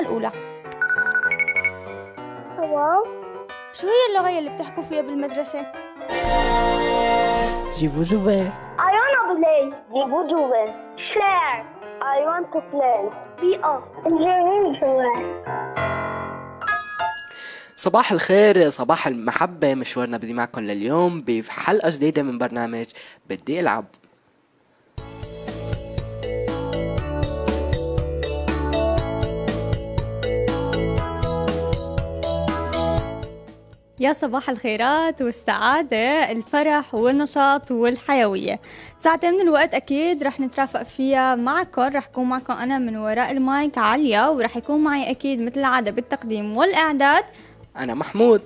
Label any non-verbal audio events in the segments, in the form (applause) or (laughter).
الأولى Hello? شو هي اللغة اللي بتحكوا فيها بالمدرسة؟ جيفو جوفي I wanna play. Dibu Juve. Share. I want to play. Be off. صباح الخير صباح المحبة مشوارنا بدي معكم لليوم بحلقة جديدة من برنامج بدي ألعب يا صباح الخيرات والسعادة الفرح والنشاط والحيوية. ساعتين من الوقت أكيد رح نترافق فيها معكم رح كون معكم أنا من وراء المايك عليا ورح يكون معي أكيد مثل العادة بالتقديم والإعداد أنا محمود.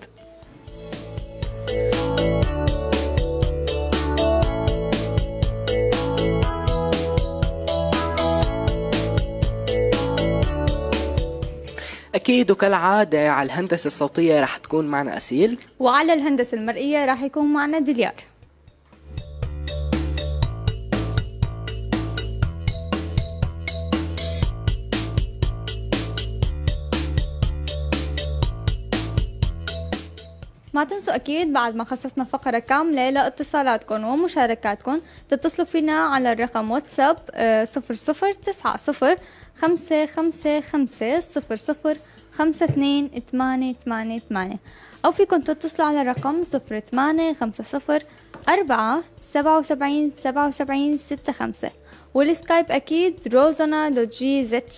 أكيد وكالعادة على الهندسة الصوتية رح تكون معنا أسيل. وعلى الهندسة المرئية رح يكون معنا دليار ما تنسوا أكيد بعد ما خصصنا فقرة كاملة لاتصالاتكم ومشاركاتكم تتصلوا فينا على الرقم واتساب آه، 00900 خمسة خمسة خمسة صفر صفر خمسة اتنين تمانية تمانية تمانية أو فيكم تتصلوا على الرقم صفر تمانية خمسة صفر أربعة سبعة وسبعين سبعة وسبعين ستة خمسة. والسكايب أكيد روزانا دوت جي زد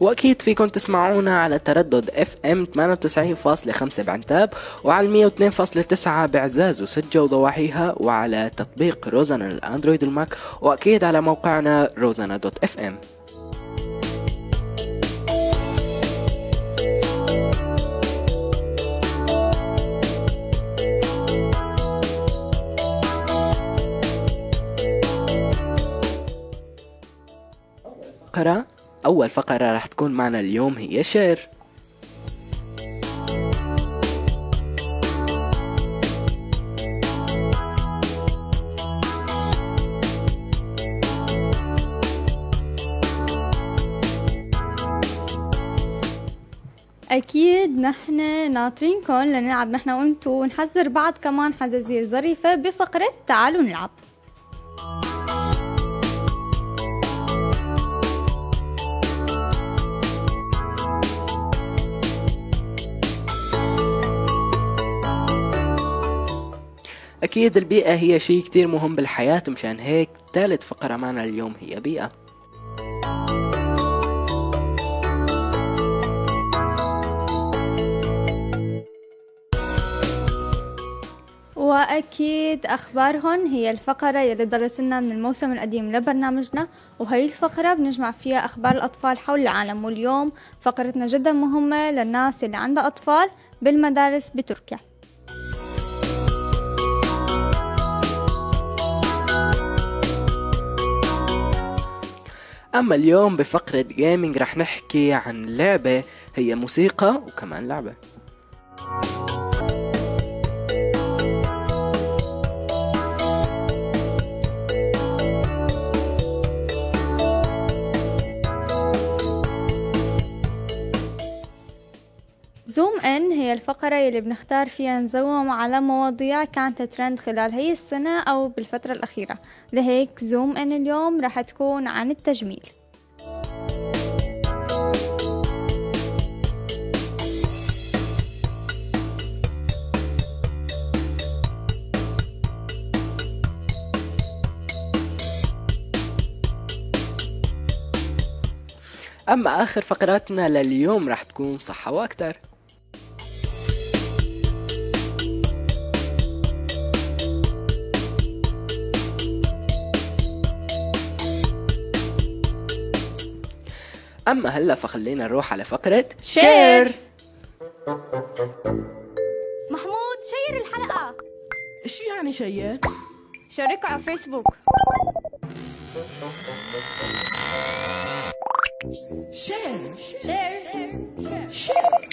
وأكيد فيكم تسمعونا على تردد FM 98.5 بعنتاب وعلى 102.9 بعزاز وسجو وضواحيها وعلى تطبيق روزانا الأندرويد والماك وأكيد على موقعنا روزانا dot FM فقرة أول فقرة رح تكون معنا اليوم هي شعر. أكيد نحن ناطرينكم لنلعب نحن وأنتو ونحذر بعض كمان حزازير ظريفة بفقرة تعالوا نلعب. أكيد البيئة هي شيء كتير مهم بالحياة مشان هيك ثالث فقرة معنا اليوم هي بيئة. وأكيد أخبارهن هي الفقرة يلي ضلت لنا من الموسم القديم لبرنامجنا وهي الفقرة بنجمع فيها أخبار الأطفال حول العالم. واليوم فقرتنا جدا مهمة للناس اللي عندها أطفال بالمدارس بتركيا. أما اليوم بفقرة جيمنج رح نحكي عن لعبة هي موسيقى وكمان لعبة. الفقرة يلي بنختار فيها نزوم على مواضيع كانت ترند خلال هي السنة أو بالفترة الأخيرة. لهيك زوم إن اليوم رح تكون عن التجميل. أما آخر فقراتنا لليوم رح تكون صحة وأكتر. أما هلا فخلينا نروح على فقرة share. محمود share الحلقة. إيش يعني share؟ شاركوا على فيسبوك. شير. شير.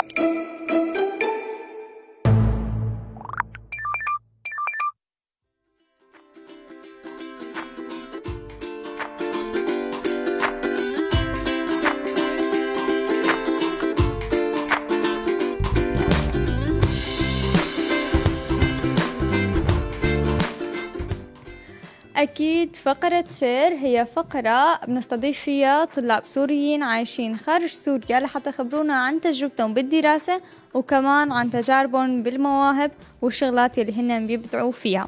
أكيد فقرة شير هي فقرة بنستضيف فيها طلاب سوريين عايشين خارج سوريا لحتى يخبرونا عن تجربتهم بالدراسة وكمان عن تجاربهم بالمواهب والشغلات اللي هن بيبدعوا فيها.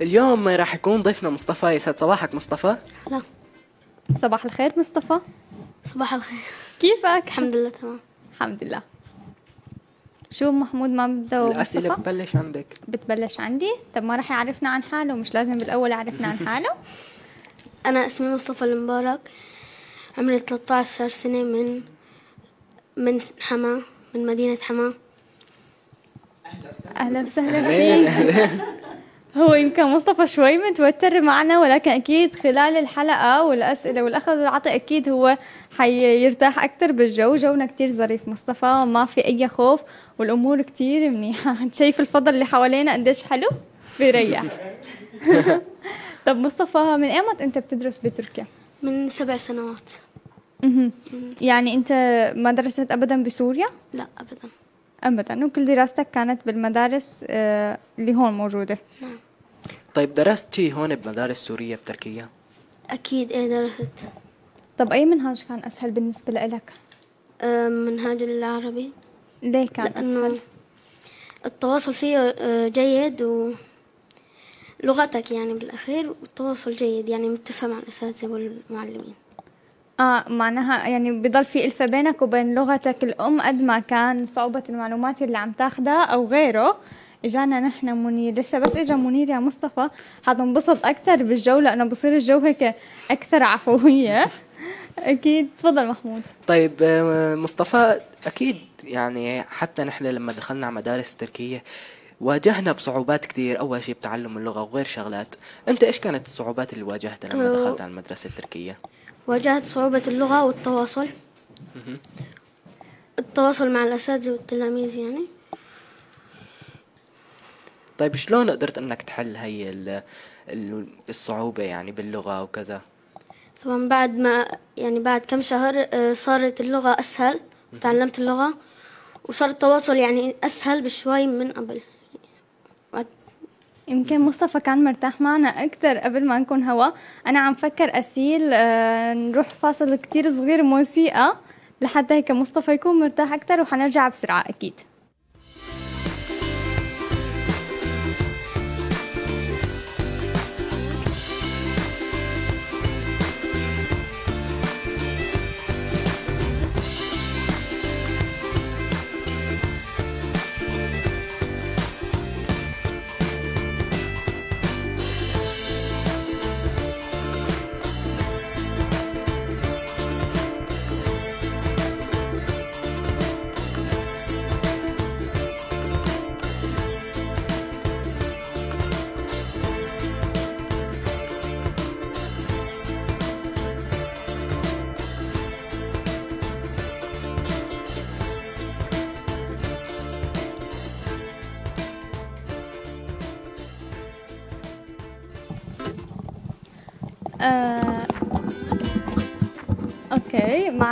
اليوم راح يكون ضيفنا مصطفى يسعد. صباحك مصطفى. لا صباح الخير مصطفى. صباح الخير. كيفك؟ الحمد لله تمام. الحمد لله. شو محمود ما بده الأسئلة مصطفى؟ بتبلش عندك. بتبلش عندي؟ طب ما راح يعرفنا عن حاله مش لازم بالأول يعرفنا عن (laughs) حاله. أنا اسمي مصطفى المبارك عمري 13 سنة من من حما من مدينة حما أهلا وسهلا. فيك هو يمكن مصطفى شوي متوتر معنا ولكن أكيد خلال الحلقة والأسئلة والأخذ والعطاء أكيد هو حيرتاح أكتر بالجو جونا كتير ظريف مصطفى ما في أي خوف والأمور كتير منيحة (laughs) شايف الفضل اللي حوالينا قديش حلو بيريح (laughs) طب مصطفى من ايمت أنت بتدرس بتركيا؟ من سبع سنوات. يعني أنت ما درست ابدا بسوريا؟ لا أبدا ابدا. وكل دراستك كانت بالمدارس آه، اللي هون موجودة. طيب درست شي هون بمدارس سورية بتركيا؟ أكيد إيه درست. طب أي منهاج كان أسهل بالنسبة لك؟ آه، منهاج العربي. ليه كان لأنه أسهل؟ التواصل فيه آه، جيد و لغتك يعني بالأخير والتواصل جيد يعني متفق مع الأساتذة والمعلمين. آه معناها يعني بضل في ألفة بينك وبين لغتك الأم قد ما كان صعوبة المعلومات اللي عم تاخدها أو غيره. إجانا نحن منير. لسه بس إجا منير يا مصطفى. حتنبسط أكثر بالجو لأنه بصير الجو هيك أكثر عفوية. (laughs) أكيد. تفضل محمود. طيب آه، مصطفى أكيد يعني حتى نحن لما دخلنا على مدارس تركية واجهنا بصعوبات كتير. أول شيء بتعلم اللغة وغير شغلات. أنت إيش كانت الصعوبات اللي واجهتها لما. دخلت على المدرسة التركية؟ واجهت صعوبة اللغة والتواصل. التواصل مع الأساتذة والتلاميذ يعني. طيب شلون قدرت إنك تحل هي ال- ال- الصعوبة يعني باللغة وكذا؟ طبعا بعد ما يعني بعد كم شهر آه، صارت اللغة أسهل. وتعلمت اللغة وصار التواصل يعني أسهل بشوي من قبل. يمكن مصطفى كان مرتاح معنا أكثر قبل ما نكون هوا. أنا عم فكر أسيل آه، نروح فاصل كتير صغير موسيقى لحتى هيك مصطفى يكون مرتاح أكثر وحنرجع بسرعة أكيد.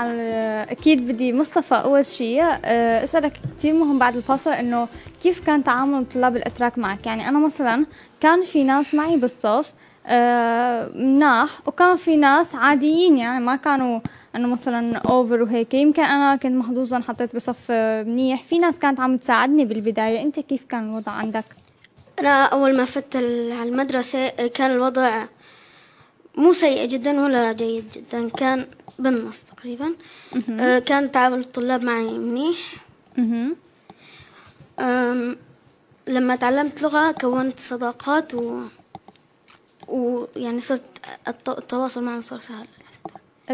ال- أكيد بدي مصطفى أول شيء آه، أسألك كثير مهم بعد الفاصل إنه كيف كان تعامل الطلاب الأتراك معك؟ يعني أنا مثلا كان في ناس معي بالصف آه، مناح وكان في ناس عاديين يعني ما كانوا انه مثلا اوفر وهيك. يمكن أنا كنت محظوظه انحطيت بصف آه، منيح. في ناس كانت عم تساعدني بالبداية. أنت كيف كان الوضع عندك؟ أنا أول ما فت ال- على المدرسة آه، كان الوضع مو سيء جدا ولا جيد جدا. كان بالنص تقريبا. آه، كان تعامل الطلاب معي منيح. لما تعلمت لغة كونت صداقات و ويعني صرت الت- التواصل معهم صار سهل.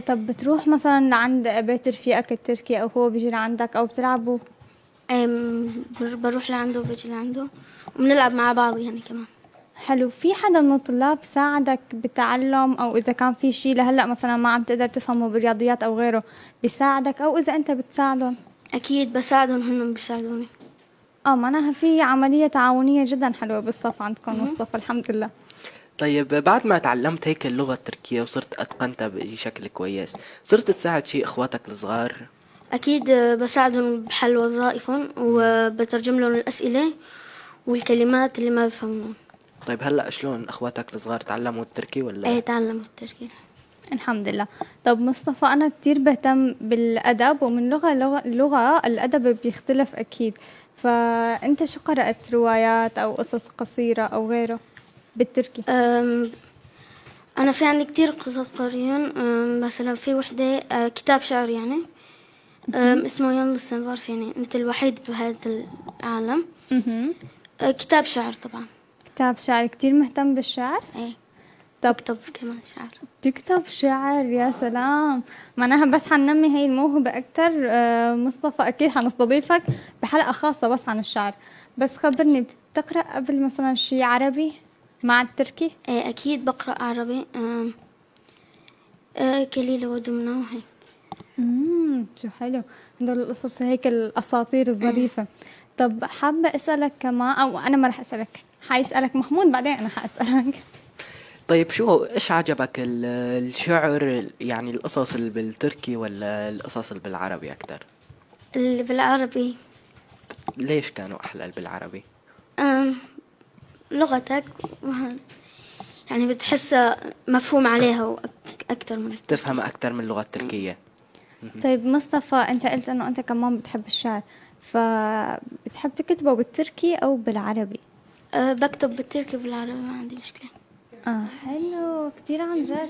طب بتروح مثلا لعند بيت رفيقك التركي أو هو بيجي لعندك أو بتلعبوا؟ بروح لعنده وبجي لعنده. وبنلعب مع بعض يعني كمان. حلو. في حدا من الطلاب ساعدك بالتعلم أو إذا كان في شيء لهلأ مثلا ما عم تقدر تفهمه بالرياضيات أو غيره بيساعدك أو إذا أنت بتساعدهم؟ أكيد بساعدهم هن بيساعدوني. آه معناها في عملية تعاونية جدا حلوة بالصف عندكم مصطفى الحمد لله. طيب بعد ما تعلمت هيك اللغة التركية وصرت أتقنتها بشكل كويس صرت تساعد شي إخواتك الصغار؟ أكيد بساعدهم بحل وظائفهم وبترجم لهم الأسئلة والكلمات اللي ما بفهمون طيب هلأ شلون إخواتك الصغار تعلموا التركي ولا؟ أي تعلموا التركي. الحمد لله. طب مصطفى أنا كتير بهتم بالأدب ومن لغة لغة, لغة الأدب بيختلف أكيد. فأنت شو قرأت؟ روايات أو قصص قصيرة أو غيره بالتركي؟ أنا في عندي كتير قصص قريون. مثلا في وحدة أه، كتاب شعر يعني. اسمه يلا السنفارس يعني أنت الوحيد بهذا العالم. أه، كتاب شعر طبعا. كتاب شعر كتير مهتم بالشعر؟ أي طب بكتب كمان شعر. تكتب شعر يا سلام. معناها بس حننمي هي الموهبة أكتر. آه، مصطفى أكيد حنستضيفك بحلقة خاصة بس عن الشعر. بس خبرني بتقرأ قبل مثلا شي عربي مع التركي؟ أي أكيد بقرأ عربي. أه، كليلة ودمنة وهيك. امم شو حلو. هدول القصص هيك الأساطير الظريفة. طب حابة أسألك كمان أو أنا ما رح أسألك. حيسألك محمود بعدين أنا حأسألك. طيب شو إيش عجبك ال- الشعر يعني القصص اللي بالتركي ولا القصص اللي بالعربي أكتر؟ اللي بالعربي. ليش كانوا أحلى اللي بالعربي؟ أم، لغتك وه- يعني بتحسها مفهوم عليها أكثر من التركي. تفهم أكتر من اللغة التركية. طيب مصطفى أنت قلت إنه أنت كمان بتحب الشعر فبتحب تكتبه بالتركي أو بالعربي؟ أه، بكتب بالتركي وبالعربي ما عندي مشكلة. آه حلو. كتير عن جد.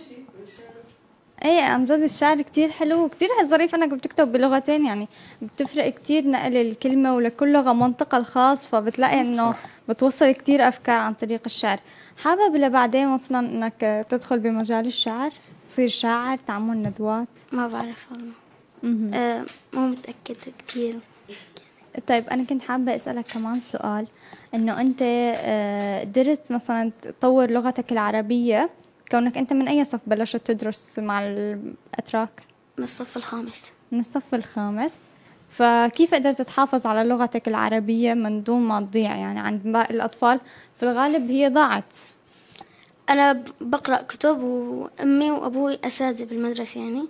إيه عن جد الشعر كتير حلو وكتير ظريف. انك بتكتب بلغتين يعني بتفرق كتير نقل الكلمة ولكل لغة منطقة الخاص فبتلاقي إنه بتوصل كتير أفكار عن طريق الشعر. حابب لبعدين مثلا إنك تدخل بمجال الشعر تصير شاعر تعمل ندوات؟ ما بعرف والله. أه، مو متأكدة كتير. طيب أنا كنت حابة أسألك كمان سؤال. إنه أنت آه، قدرت مثلا تطور لغتك العربية كونك أنت من أي صف بلشت تدرس مع الأتراك؟ من الصف الخامس. من الصف الخامس. فكيف قدرت تحافظ على لغتك العربية من دون ما تضيع يعني عند باقي الأطفال؟ في الغالب هي ضاعت. أنا بقرأ كتب وأمي وأبوي أساتذة بالمدرسة يعني.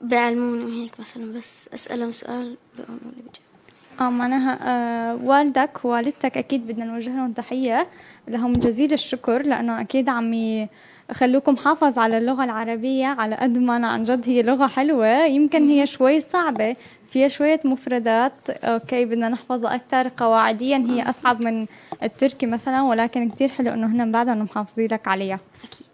فبيعلموني وهيك مثلا بس أسألهم سؤال بيقولوا لي بجاوب آه معناها آه والدك ووالدتك أكيد بدنا نوجه لهم تحية لهم جزيل الشكر لأنه أكيد عم يخلوكم حافظ على اللغة العربية على قد ما أنا عن جد هي لغة حلوة يمكن هي شوي صعبة فيها شوية مفردات أوكي بدنا نحفظها أكثر. قواعديا هي أصعب من التركي مثلا ولكن كتير حلو إنه هن بعدهم محافظين لك عليها. أكيد.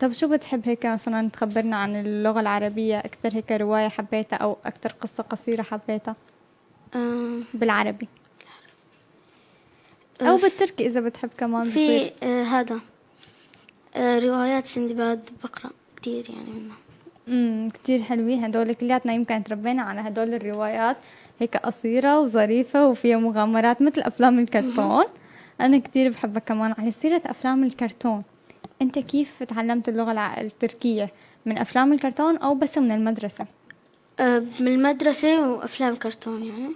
طب شو بتحب هيك مثلا تخبرنا عن اللغة العربية؟ أكثر هيك رواية حبيتها أو أكثر قصة قصيرة حبيتها؟ أم، بالعربي. أو بالتركي إذا بتحب كمان في أه، هذا. أه، روايات سندباد بقرأ كتير يعني منها. امم كثير حلوين. هدول كلياتنا يمكن تربينا على هدول الروايات. هيك قصيرة وظريفة وفيها مغامرات مثل أفلام الكرتون. أنا كثير بحبها كمان. على سيرة أفلام الكرتون. أنت كيف تعلمت اللغة التركية؟ من أفلام الكرتون أو بس من المدرسة؟ أه، من المدرسة وأفلام كرتون يعني.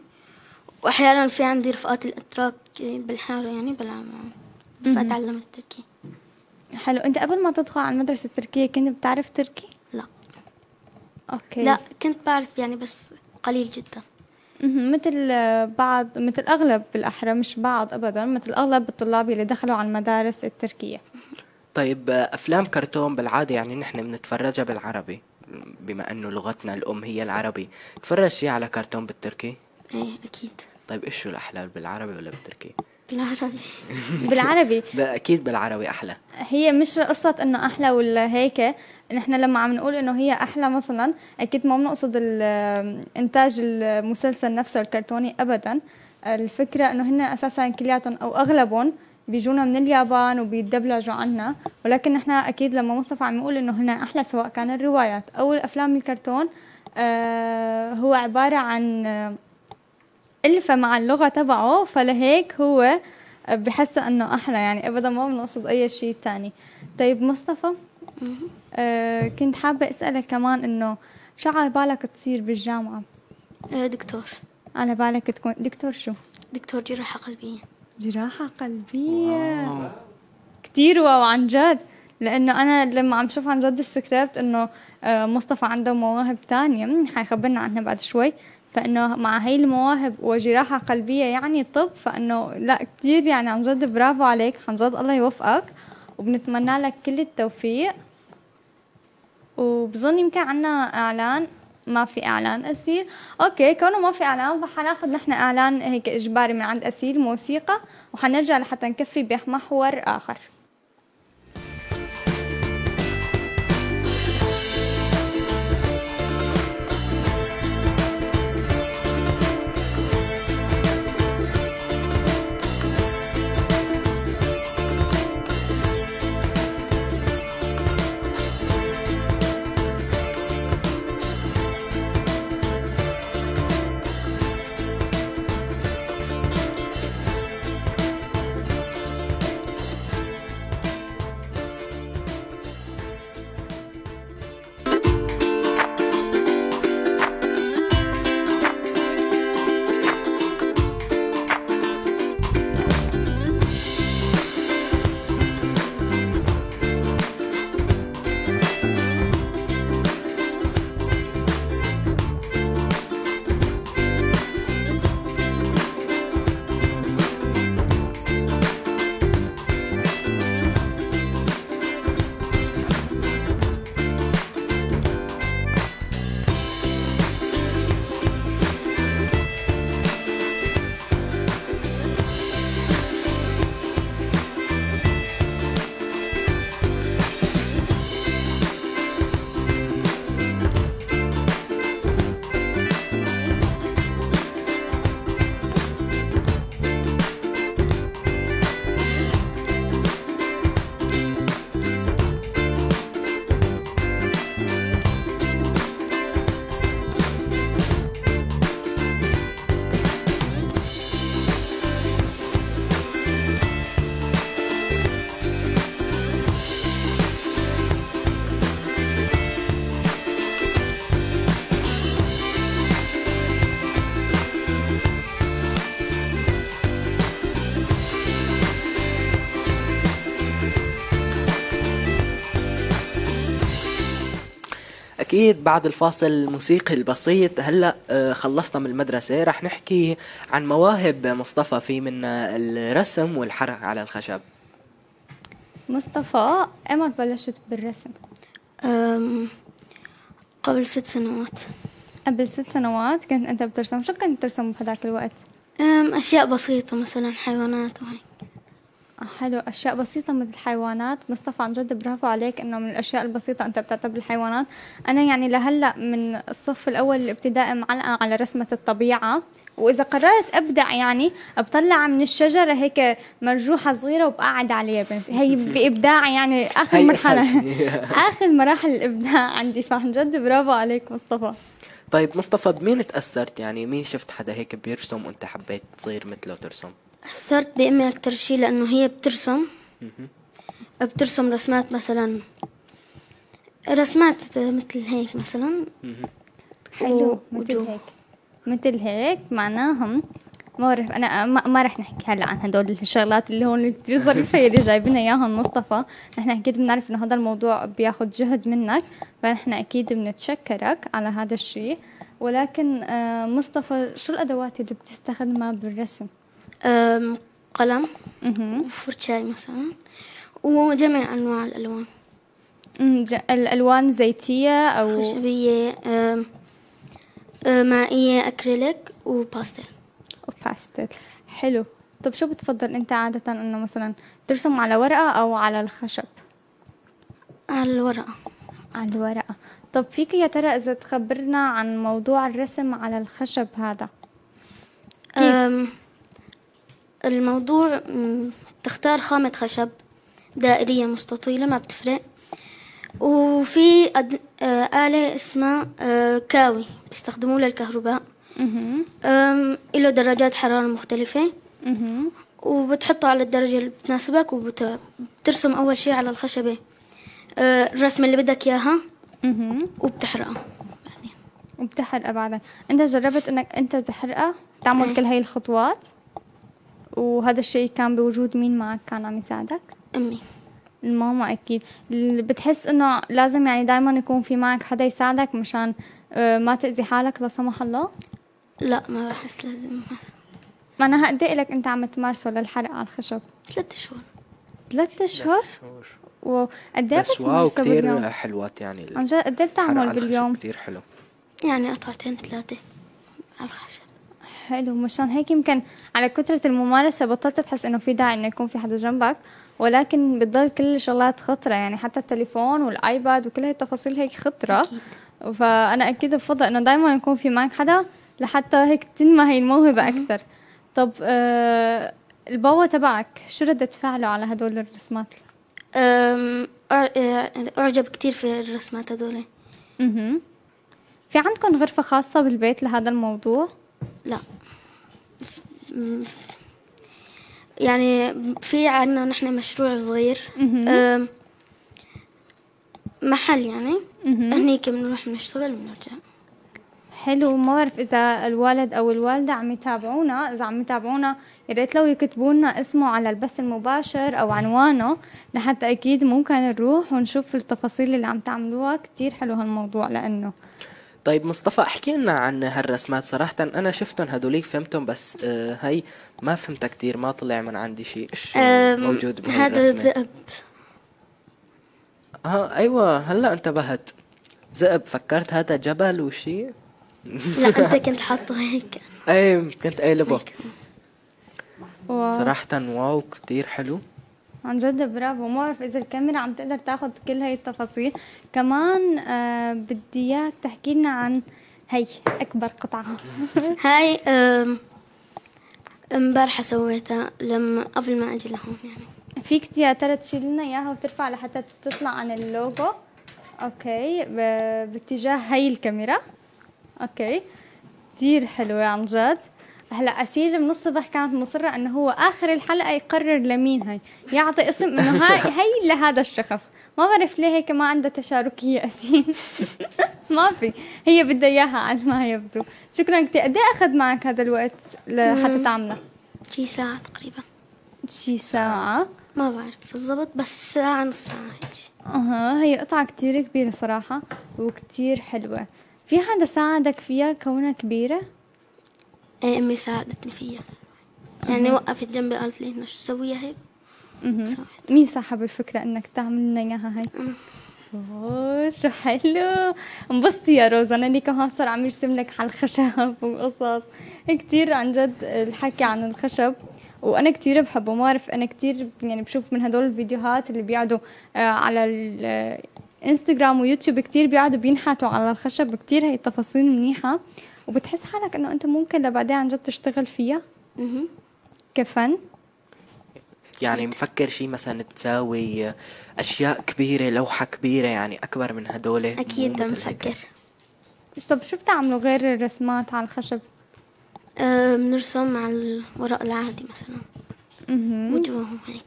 وأحيانا في عندي رفقات الأتراك بالحارة يعني بلعب معهم فأتعلم التركي. حلو. أنت قبل ما تدخل على المدرسة التركية كنت بتعرف تركي؟ لا. أوكي. لا كنت بعرف يعني بس قليل جدا. مثل بعض مثل أغلب بالاحرى مش بعض ابدا مثل أغلب الطلاب اللي دخلوا على المدارس التركية. طيب أفلام كرتون بالعادة يعني نحن بنتفرجها بالعربي بما أنه لغتنا الأم هي العربي. تفرج شي على كرتون بالتركي؟ إيه أكيد. طيب إيش شو الاحلى بالعربي ولا بالتركي؟ بالعربي. (laughs) بالعربي. أكيد بالعربي أحلى. هي مش قصة إنه أحلى ولا هيك. نحن لما عم نقول إنه هي أحلى مثلا أكيد ما بنقصد إنتاج المسلسل نفسه الكرتوني ابدا. الفكرة إنه هن أساسا كلياتهم أو أغلبهم بيجونا من اليابان وبيتدبلجوا عنا. ولكن نحن أكيد لما مصطفى عم يقول إنه هن أحلى سواء كان الروايات أو الأفلام الكرتون آه هو عبارة عن ألفة مع اللغة تبعه فلهيك هو بحس إنه أحلى. يعني ابدا ما بنقصد أي شيء تاني. طيب مصطفى آه كنت حابة أسألك كمان إنه شو على بالك تصير بالجامعة؟ آه، دكتور. على بالك تكون دكتور شو؟ دكتور جراحة قلبية. جراحة قلبية. كتير واو عن جد. لأنه أنا لما عم شوف عن جد السكريبت إنه آه، مصطفى عنده مواهب تانية. حيخبرنا عنها بعد شوي. فإنه مع هاي المواهب وجراحة قلبية يعني طب فإنه لا كتير يعني عن جد برافو عليك عن جد الله يوفقك وبنتمنى لك كل التوفيق. وبظن يمكن عنا إعلان ما في إعلان اسيل okay كونه ما في إعلان فحناخذ نحن إعلان هيك إجباري من عند اسيل موسيقى وحنرجع لحتى نكفي بمحور آخر. أكيد بعد الفاصل الموسيقي البسيط هلأ آه، خلصنا من المدرسة رح نحكي عن مواهب مصطفى في من الرسم والحرق على الخشب. مصطفى ايمت بلشت بالرسم؟ قبل ست سنوات. قبل ست سنوات كنت أنت بترسم شو كنت ترسم بهذاك الوقت؟ أم، أشياء بسيطة مثلا حيوانات وهيك. آه، حلو. أشياء بسيطة مثل الحيوانات. مصطفى عن جد برافو عليك إنه من الأشياء البسيطة أنت بتعتبر الحيوانات. أنا يعني لهلأ من الصف الأول الابتدائي معلقة على رسمة الطبيعة. وإذا قررت ابدع يعني بطلع من الشجرة هيك مرجوحة صغيرة وبقعد عليها. بنتي هي (laughs) بإبداع يعني مرحلة. شيء. (laughs) آخر مراحل الإبداع عندي. فعن جد برافو عليك مصطفى. طيب مصطفى بمين تأثرت؟ يعني مين شفت حدا هيك بيرسم وأنت حبيت تصير مثله ترسم أثرت بأمي أكتر شي لأنه هي بترسم. بترسم رسمات مثلا. رسمات مثل هيك مثلا. حلو مثل وجوه. هيك. مثل هيك معناهم ما بعرف أنا ما, ما رح نحكي هلأ عن هدول الشغلات اللي هون اللي كثير (laughs) ظريفه اللي جايبين إياهم مصطفى. نحن أكيد بنعرف إنه هذا الموضوع بياخذ جهد منك فنحن أكيد بنتشكرك على هذا الشيء. ولكن آه، مصطفى شو الأدوات اللي بتستخدمها بالرسم؟ قلم. وفرشاي مثلا وجميع أنواع الألوان. الألوان زيتية أو خشبية مائية أكريليك وباستل باستل حلو. طب شو بتفضل أنت عادة إنه مثلا ترسم على ورقة أو على الخشب؟ على الورقة. على الورقة. طب فيك يا ترى إذا تخبرنا عن موضوع الرسم على الخشب هذا؟ كيف؟ الموضوع تختار خامة خشب دائرية مستطيلة ما بتفرق. وفي أد... آه، آلة اسمها آه، كاوي بيستخدموه للكهرباء. إله درجات حرارة مختلفة. وبتحطه على الدرجة اللي بتناسبك وبترسم أول شي على الخشبة. آه، الرسمة اللي بدك إياها. وبتحرقها. بعدين وبتحرقها بعدين. أنت جربت إنك أنت تحرقها؟ تعمل كل هاي الخطوات؟ وهذا الشيء كان بوجود مين معك؟ كان عم يساعدك؟ أمي. الماما أكيد. ال- بتحس إنه لازم يعني دائما يكون في معك حدا يساعدك مشان آه، ما تأذي حالك لا سمح الله؟ لا ما بحس لازم. معناها قد إيه لك أنت عم تمارسه للحرق على الخشب؟ ثلاث شهور. ثلاث اشهر وقد إيه بس واو كتير حلوات يعني عن جد قد إيه بتعمل باليوم؟ كتير حلو. يعني قطعتين ثلاثة على الخشب. حلو مشان هيك يمكن على كثرة الممارسة بطلت تحس إنه في داعي إنه يكون في حدا جنبك ولكن بتضل كل الشغلات خطرة يعني حتى التليفون والآيباد وكل هاي التفاصيل هيك خطرة أكيد. فأنا أكيد بفضل إنه دائما يكون في معك حدا لحتى هيك تنمى هي الموهبة أكثر طب آه البابا تبعك شو ردة فعله على هدول الرسمات؟ أعجب كتير في الرسمات أها في عندكم غرفة خاصة بالبيت لهذا الموضوع؟ لا. يعني في عنا نحن مشروع صغير. محل يعني. هنيك بنروح بنشتغل بنرجع حلو ما بعرف إذا الوالد أو الوالدة عم يتابعونا إذا عم يتابعونا يا ريت لو يكتبوا لنا اسمه على البث المباشر أو عنوانه لحتى أكيد ممكن نروح ونشوف التفاصيل اللي عم تعملوها. كتير حلو هالموضوع لأنه. طيب مصطفى احكي لنا عن هالرسمات صراحة. أنا شفتهم هدوليك فهمتهم بس آه هي ما فهمتها كتير ما طلع من عندي شيء شو موجود هذا بهالرسمة الذئب آه أيوه. هلأ انتبهت. ذئب فكرت هذا جبل وشي؟ (laughs) لا أنت كنت حاطه هيك. إيه كنت قالبه. و... صراحة wow كتير حلو. عن جد برافو. ما بعرف إذا الكاميرا عم تقدر تاخذ كل هاي التفاصيل. كمان آه بدي إياك تحكي لنا عن هي أكبر قطعة. (laughs) هاي أم، امبارحة سويتها لما قبل ما أجي لهون يعني. فيك يا ترى تشيل لنا إياها وترفع لحتى تطلع عن اللوجو. okay. باتجاه هي الكاميرا. okay. كثير حلوة عن جد. هلا اسيل من الصبح كانت مصرة إنه هو آخر الحلقة يقرر لمين هي يعطي اسم إنه (laughs) هاي هي لهذا الشخص. ما بعرف ليه هيك ما عندها تشاركية اسيل (laughs) ما في. هي بدها إياها على ما يبدو. شكرا كثير قد إيه أخذ معك هذا الوقت لحتى تعمله شي ساعة تقريبا. شي ساعة؟ ما بعرف بالضبط بس ساعة نص ساعة هيك. شي. أها هي قطعة كتير كبيرة صراحة وكتير حلوة. في حدا ساعدك فيها كونها كبيرة؟ أمي ساعدتني فيها. يعني وقفت جنبي قالت لي شو سويها هيك؟ مين صاحب الفكرة إنك تعمل لنا إياها هاي؟ أوه شو حلو. انبسطي يا روزا أنا لي كمان صار عم يرسم لك على الخشب وقصص. كتير عن جد الحكي عن الخشب. وأنا كتير بحبه. ما بعرف أنا كتير يعني بشوف من هدول الفيديوهات اللي بيقعدوا آه، على الانستغرام ويوتيوب كتير بيقعدوا بينحتوا على الخشب. كتير هي التفاصيل منيحة. وبتحس حالك إنه أنت ممكن لبعدين عن جد تشتغل فيها. كفن؟ يعني مفكر شي مثلا تساوي أشياء كبيرة لوحة كبيرة يعني أكبر من هدول؟ أكيد مو عم مثل هيك. فكر طب شو بتعملوا غير الرسمات على الخشب؟ أه بنرسم على الورق العادي مثلا. أها وجوههم هيك.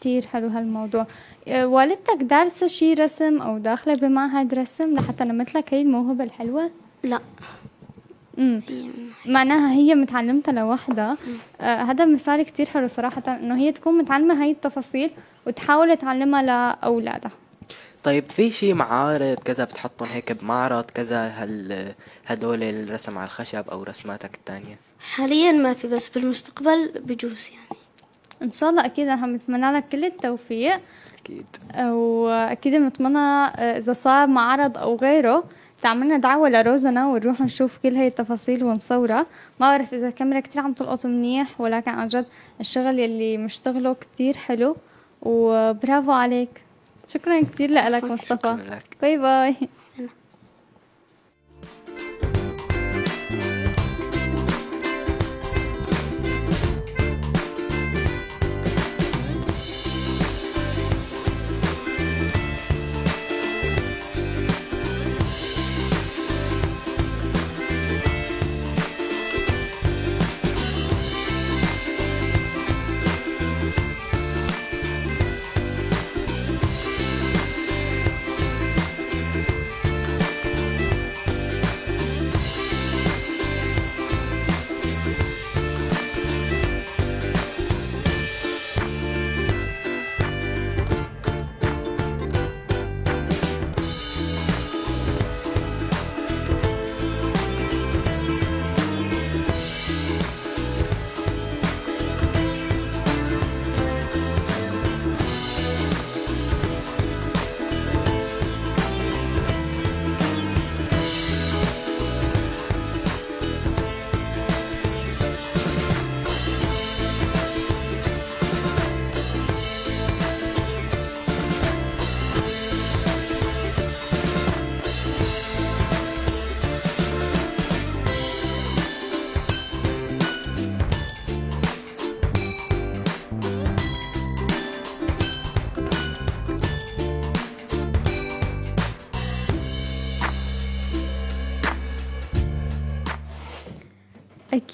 كتير حلو هالموضوع. آه، والدتك دارسة شي رسم أو داخلة بمعهد رسم لحتى نمتلك هي الموهبة الحلوة؟ لا. معناها هي متعلمتها لوحدها آه هذا مثال كتير حلو صراحة إنه هي تكون متعلمة هاي التفاصيل وتحاول تعلمها لأولادها. طيب في شي معارض كذا بتحطهم هيك بمعرض كذا هال هدول الرسم على الخشب أو رسماتك التانية؟ حاليا ما في بس بالمستقبل بجوز يعني. إن شاء الله أكيد أنا بتمنى لك كل التوفيق. أكيد. وأكيد بنتمنى آه، إذا صار معرض أو غيره تعملنا دعوة لروزنا ونروح نشوف كل هاي التفاصيل ونصورها. ما بعرف إذا الكاميرا كتير عم تلقط منيح ولكن عن جد الشغل يلي مشتغله كتير حلو. وبرافو عليك. شكرا كتير لك مصطفى. bye bye.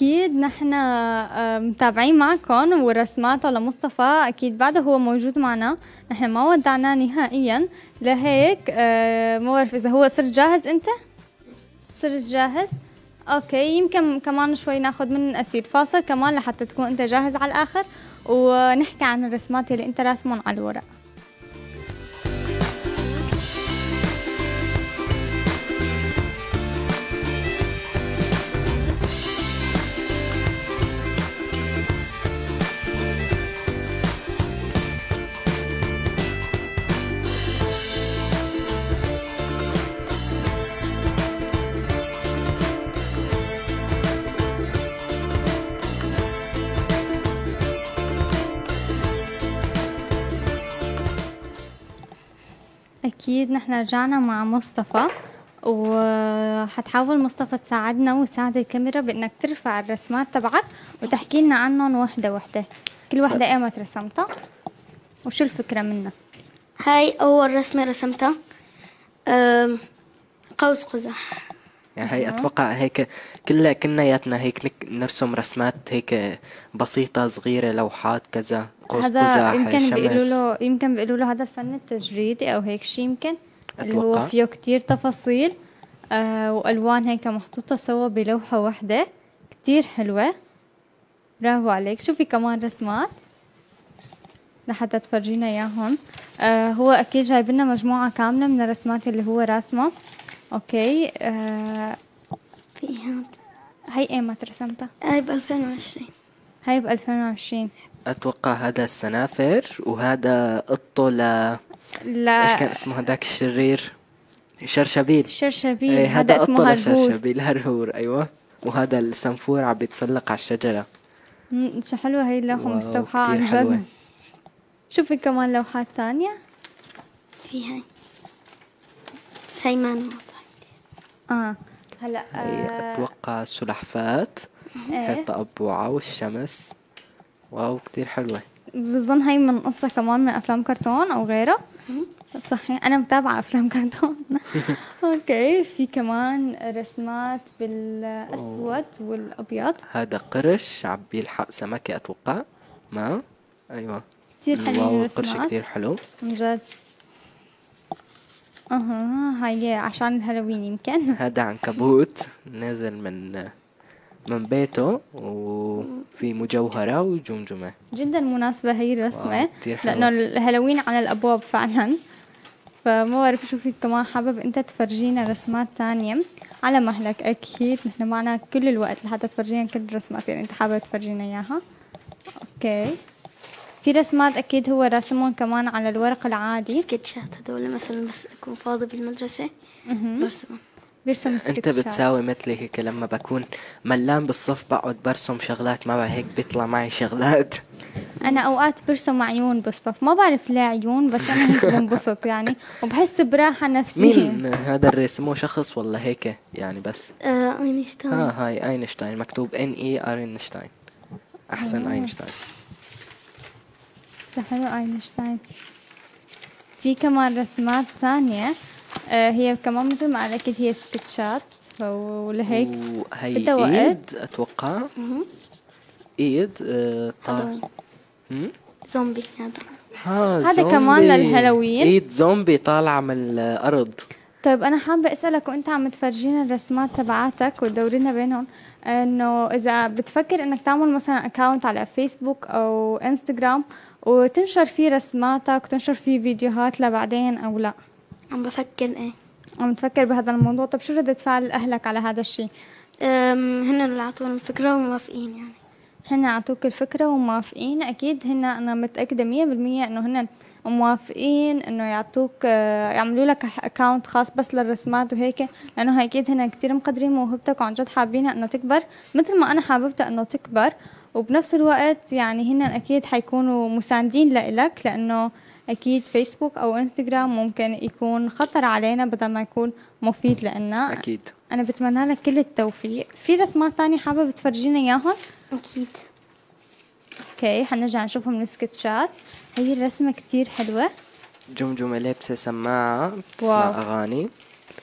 أكيد نحن متابعين معكم ورسماته لمصطفى أكيد بعده هو موجود معنا نحن ما ودعناه نهائيا لهيك ما بعرف إذا هو صرت جاهز أنت؟ صرت جاهز؟ أوكي يمكن كمان شوي ناخد من أسير فاصل كمان لحتى تكون أنت جاهز على الآخر ونحكي عن الرسمات اللي أنت راسمهم على الورق أكيد نحن رجعنا مع مصطفى وحتحاول مصطفى تساعدنا وتساعد الكاميرا بإنك ترفع الرسمات تبعك وتحكي لنا عنهم وحدة وحدة كل وحدة ايمت رسمتها وشو الفكرة منها؟ هاي أول رسمة رسمتها قوس قزح. يعني هي أتوقع هيك كلها كلياتنا هيك نك- نرسم رسمات هيك بسيطة صغيرة لوحات كذا. قوس هذا قزح يمكن بيقولوا له يمكن بيقولوا له هذا الفن التجريدي أو هيك شيء يمكن اللي هو أتوقع. فيه كتير تفاصيل. آه وألوان هيك محطوطة سوا بلوحة واحدة. كتير حلوة. برافو عليك. شوفي كمان رسمات. لحتى تفرجينا إياهم. آه هو أكيد جايب لنا مجموعة كاملة من الرسمات اللي هو راسمه. أوكي. آه فيها هي ايمت رسمتها هاي ب 2020 هاي ب 2020 أتوقع هذا السنافر وهذا قطه ل لا إيش كان اسمه هذاك الشرير؟ شرشبيل. شرشبيل. إيه هذا هذا اسمه قطه هرهور. لشرشبيل هرهور أيوه. وهذا السنفور عم بيتسلق على الشجرة. مم، شو حلوة هي مستوحاة كتير عن حلوة. جد. شوفي كمان لوحات تانية. في هاي. بس هاي ما آه. هلا هي آه. أتوقع السلحفاة هي إيه الطبوعة والشمس. wow كتير حلوة. بظن هاي من قصة كمان من أفلام كرتون أو غيره صحيح أنا متابعة أفلام كرتون. (laughs) okay في كمان رسمات بالأسود والأبيض. هذا قرش عم بيلحق سمكة أتوقع. ما؟ أيوه. كتير wow القرش كتير حلو. عن جد. أها هاي عشان الهالوين يمكن. هذا عنكبوت. نازل من من بيته وفي مجوهرة وجمجمة. جدا مناسبة هي الرسمة. واو، كتير حلوة. لأنه الهالوين على الأبواب فعلا. فما بعرف شو فيك كمان حابب أنت تفرجينا رسمات تانية. على مهلك أكيد. نحن معنا كل الوقت لحتى تفرجينا كل الرسمات اللي أنت حابب تفرجينا إياها. أوكي. في رسمات أكيد هو راسمهم كمان على الورق العادي. sketchات هذول مثلا بس أكون فاضي بالمدرسة. برسمهم. بيرسم أنت sketchات. بتساوي مثلي هيك لما بكون ملان بالصف بقعد برسم شغلات ما بعرف هيك بيطلع معي شغلات. أنا أوقات برسم عيون بالصف. ما بعرف ليه عيون بس أنا هيك بنبسط يعني. وبحس براحة نفسية. مين هذا الرسم هو شخص ولا هيك؟ يعني بس. آه أينشتاين. ها هاي أينشتاين. مكتوب إن إي أينشتاين. أحسن أينشتاين. شو حلو أينشتاين. في كمان رسمات ثانية. آه هي كمان مثل ما قال أكيد هي sketchات ولهيك وهي بدها وقت. إيد أتوقع إيد آه، طا- هالوين هم؟ زومبي هذا ها هذا زومبي. كمان للهالوين. إيد زومبي طالعة من الأرض طيب أنا حابة أسألك وأنت عم تفرجينا الرسمات تبعاتك وتدورينا بينهم إنه إذا بتفكر إنك تعمل مثلا أكاونت على فيسبوك أو إنستغرام وتنشر فيه رسماتك وتنشر فيه فيديوهات لبعدين أو لا عم بفكر إيه. عم تفكر بهذا الموضوع؟ طب شو ردة فعل أهلك على هذا الشيء؟ هن اللي أعطونا الفكرة وموافقين يعني. هن عطوك الفكرة وموافقين؟ أكيد هن أنا متأكدة مية بالمية إنه هن موافقين إنه يعطوك آه، يعملوا لك أكاونت خاص بس للرسمات وهيك لأنه أكيد هن كتير مقدرين موهبتك وعن جد حابينها إنه تكبر. مثل ما أنا حاببتها إنه تكبر وبنفس الوقت يعني هن أكيد حيكونوا مساندين لإلك لأنه أكيد فيسبوك أو إنستغرام ممكن يكون خطر علينا بدل ما يكون مفيد لنا. أكيد. أنا بتمنى لك كل التوفيق. في رسمات تانية حابب تفرجينا إياهم؟ أكيد. أوكي حنرجع نشوفها من السكتشات هي الرسمة كتير حلوة. جمجمة لابسة سماعة بتسمع واو. أغاني.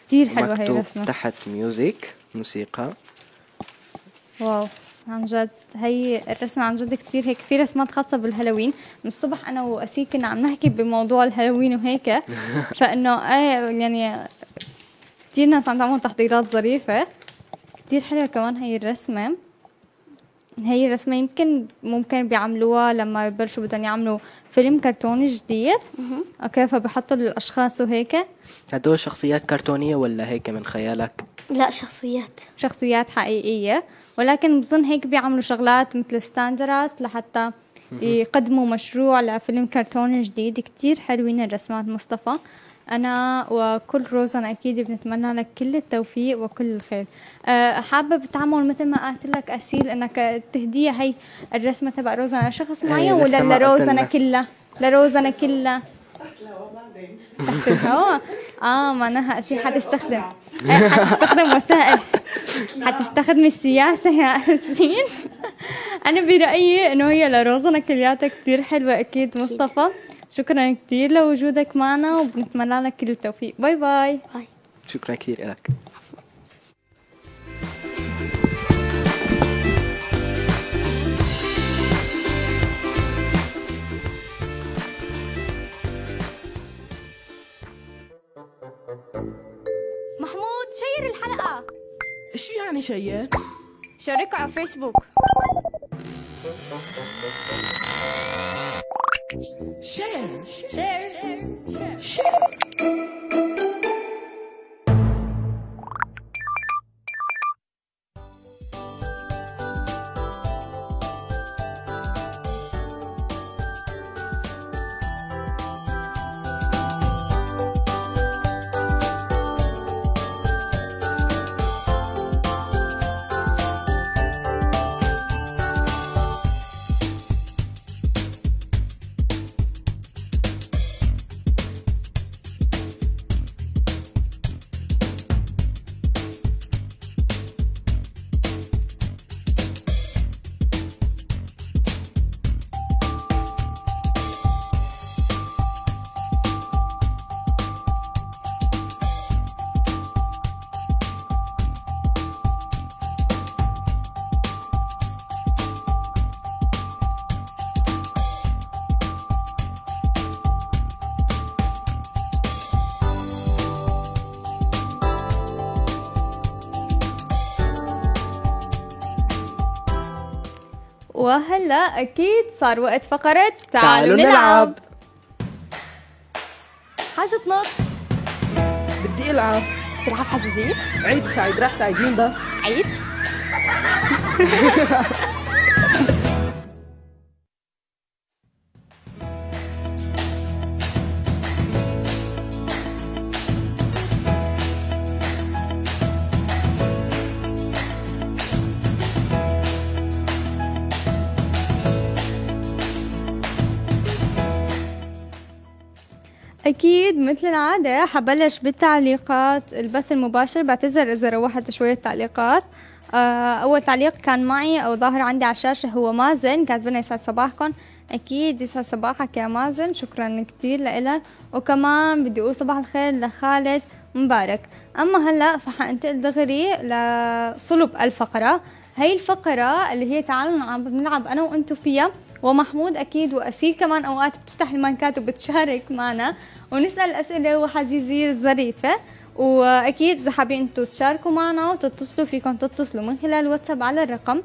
كتير حلوة هي مكتوب الرسمة. تحت music موسيقى. واو. عن جد. هي الرسمة عن جد كتير. هيك في رسمات خاصة بالهالوين. من الصبح أنا وأسيل كنا عم نحكي بموضوع الهالوين وهيك. (laughs) فإنه إيه يعني كتير ناس عم تعمل تحضيرات ظريفة. كتير حلوة كمان هي الرسمة. هي الرسمة يمكن ممكن بيعملوها لما يبلشوا بدهم يعملوا فيلم كرتوني جديد. أوكي فبحطوا الأشخاص وهيك. هدول شخصيات كرتونية ولا هيك من خيالك؟ لا شخصيات. شخصيات حقيقية. ولكن بظن هيك بيعملوا شغلات مثل standardات لحتى يقدموا مشروع لفيلم كرتوني جديد كتير حلوين الرسمات مصطفى. أنا وكل روزنا أكيد بنتمنى لك كل التوفيق وكل الخير. أه حابة بتعمل مثل ما قلت لك أسيل إنك تهديها هي الرسمة تبع روزنا لشخص إيه، معين ولا قلت لروزنا لك. كلها. كلها تحت الهواء آه معناها أسيل حتستخدم. (laughs) حتستخدم وسائل. حتستخدم السياسة يا (laughs) أسيل أنا برأيي إنه هي لروزنا كلياتها كتير حلوة أكيد مصطفى. شكرا كتير لوجودك معنا وبنتمنى لك كل التوفيق. باي باي. باي. شكرا كثير لك محمود share الحلقة. شو يعني شيء؟ شاركوا على فيسبوك share. share. share. وهلا أكيد صار وقت فقرة تعالوا نلعب. حاجة تنط. بدي ألعب. تلعب حزازير عيد سعيد راح سعيد مين ده؟ عيد. (laughs) مثل العادة حبلش بالتعليقات. البث المباشر بعتذر إذا روحت شوية تعليقات. آه، أول تعليق كان معي أو ظاهر عندي على الشاشة هو مازن. كاتبنا يسعد صباحكم. أكيد يسعد صباحك يا مازن. شكرا كتير لإلك. وكمان بدي أقول صباح الخير لخالد مبارك. أما هلأ فحننتقل دغري لصلب الفقرة. هي الفقرة اللي هي تعالوا نلعب أنا وأنتو فيها. ومحمود أكيد وأسيل كمان أوقات بتفتح المايكات وبتشارك معنا. ونسأل أسئلة وحزيزير ظريفة. وأكيد إذا حابين أنتم تشاركوا معنا وتتصلوا فيكم تتصلوا من خلال واتساب على الرقم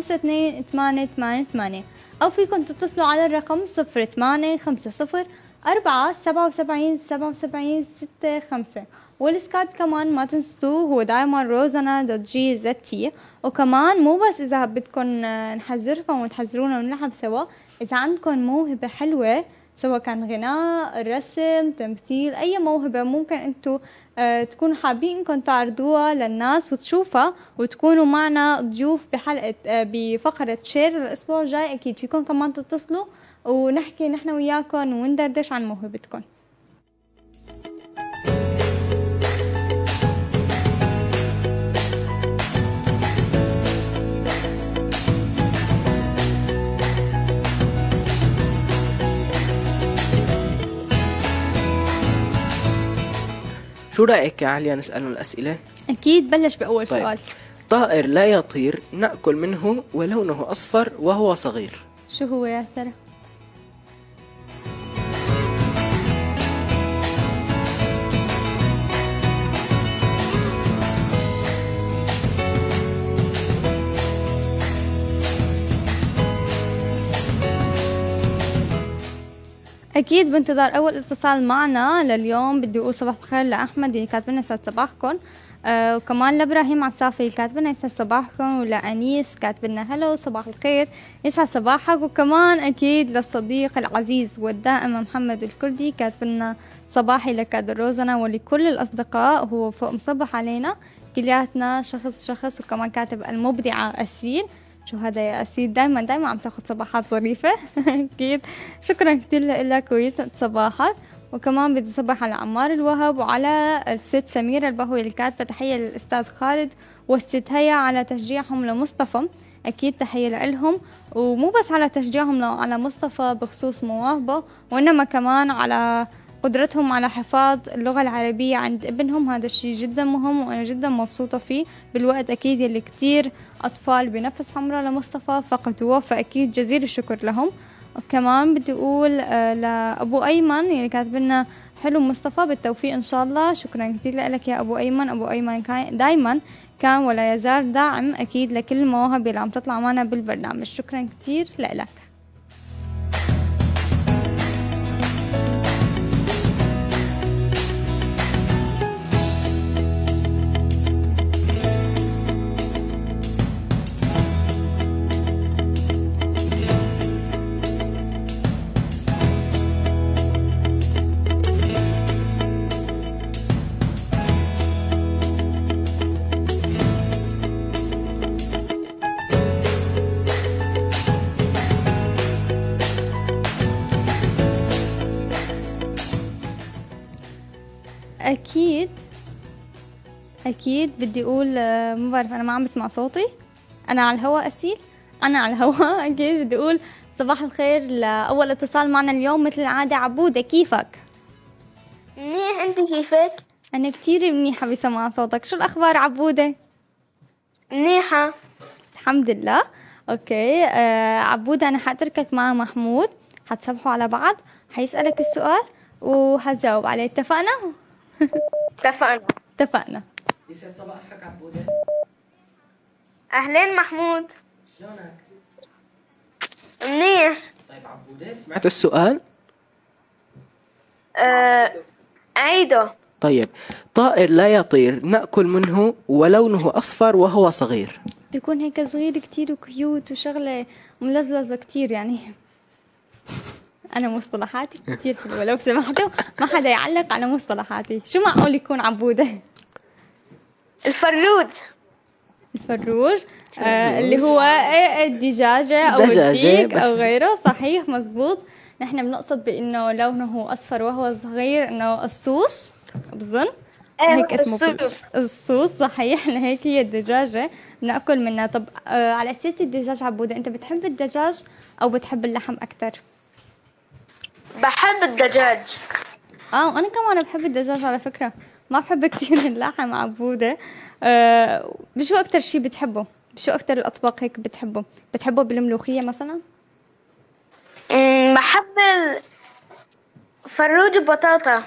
00905555005288888 أو فيكم تتصلوا على الرقم 0850 4 77 77 65 والسكايب كمان ما تنسوا هو دايما روزنا dot جي زد تي. وكمان مو بس إذا بدكم آه، نحزركم وتحزرونا ونلعب سوا إذا عندكم موهبة حلوة سواء كان غناء رسم تمثيل أي موهبة ممكن أنتوا آه، تكونوا حابين إنكم تعرضوها للناس وتشوفها وتكونوا معنا ضيوف بحلقة آه، بفقرة share الأسبوع الجاي. أكيد فيكم كمان تتصلوا ونحكي نحن وياكم وندردش عن موهبتكم شو رأيك يا عليا نسألهم الأسئلة؟ أكيد بلش بأول طيب سؤال طائر لا يطير نأكل منه ولونه أصفر وهو صغير شو هو يا ترى؟ أكيد بانتظار أول اتصال معنا لليوم. بدي أقول صباح الخير لأحمد اللي كاتب لنا يسعد صباحكم. آه وكمان لإبراهيم عسافي اللي كاتب لنا يسعد صباحكم. ولأنيس كاتب لنا هلو صباح الخير. يسعد صباحك. وكمان أكيد للصديق العزيز والدائم محمد الكردي كاتب لنا صباحي لك دروزنا ولكل الأصدقاء هو فوق مصبح علينا. كلياتنا شخص شخص وكمان كاتب المبدعة أسيل شو هذا يا أسيد. دايما دايما عم تاخد صباحات ظريفة. (laughs) أكيد. شكرا كتير لك ويسعد صباحك. وكمان بدي صبح على عمار الوهب وعلى الست سميرة البهوي اللي تحية للأستاذ خالد والست هيا على تشجيعهم لمصطفى. أكيد تحية لإلهم. ومو بس على تشجيعهم على مصطفى بخصوص مواهبه وإنما كمان على قدرتهم على حفاظ اللغة العربية عند ابنهم. هذا الشيء جدا مهم وأنا جدا مبسوطة فيه. بالوقت أكيد يلي كتير أطفال بنفس حمراء لمصطفى فقدوه فأكيد جزيل الشكر لهم. وكمان بدي أقول آه، لأبو أيمن اللي كاتب لنا حلو مصطفى بالتوفيق إن شاء الله. شكرا كتير لك يا أبو أيمن. أبو أيمن كان دايما كان ولا يزال داعم أكيد لكل المواهب اللي عم تطلع معنا بالبرنامج. شكرا كتير لك. أكيد بدي أقول آه، ما بعرف أنا ما عم بسمع صوتي. أنا على الهواء أسيل. أنا على الهواء (laughs) أكيد بدي أقول صباح الخير لأول اتصال معنا اليوم مثل العادة. عبودة كيفك؟ منيح أنت كيفك؟ أنا كتير منيحة بسمع صوتك. شو الأخبار عبودة؟ منيحة. الحمد لله. أوكي آه عبودة أنا حأتركك مع محمود. حتسبحوا على بعض. حيسألك السؤال وحتجاوب عليه. اتفقنا؟ (laughs) اتفقنا. اتفقنا. يسعد صباحك عبودة. أهلين محمود. شلونك؟ منيح. طيب عبودة سمعت السؤال؟ آه، عيده طيب طائر لا يطير نأكل منه ولونه أصفر وهو صغير. بيكون هيك صغير كتير وكيوت وشغلة ملزلزة كتير يعني. أنا مصطلحاتي كتير حلوة لو سمحتوا. ما حدا يعلق على مصطلحاتي. شو معقول يكون عبودة؟ الفروج. الفروج آه اللي هو الدجاجة أو دجاجة الديك. أو غيره. صحيح مزبوط نحن بنقصد بأنه لونه أصفر وهو صغير أنه الصوص. بظن إيه، هيك اسمه. الصوص. الصوص صحيح. (laughs) لهيك هي الدجاجة. بنأكل منها. طب آه على سيرة الدجاج عبودة أنت بتحب الدجاج أو بتحب اللحم أكتر؟ بحب الدجاج. آه وأنا كمان بحب الدجاج على فكرة. ما بحب كتير (laughs) اللحم عبودة. آه بشو أكتر شي بتحبه؟ بشو أكتر الأطباق هيك بتحبه؟ بتحبه بالملوخية مثلا؟ بحب الفروج ببطاطا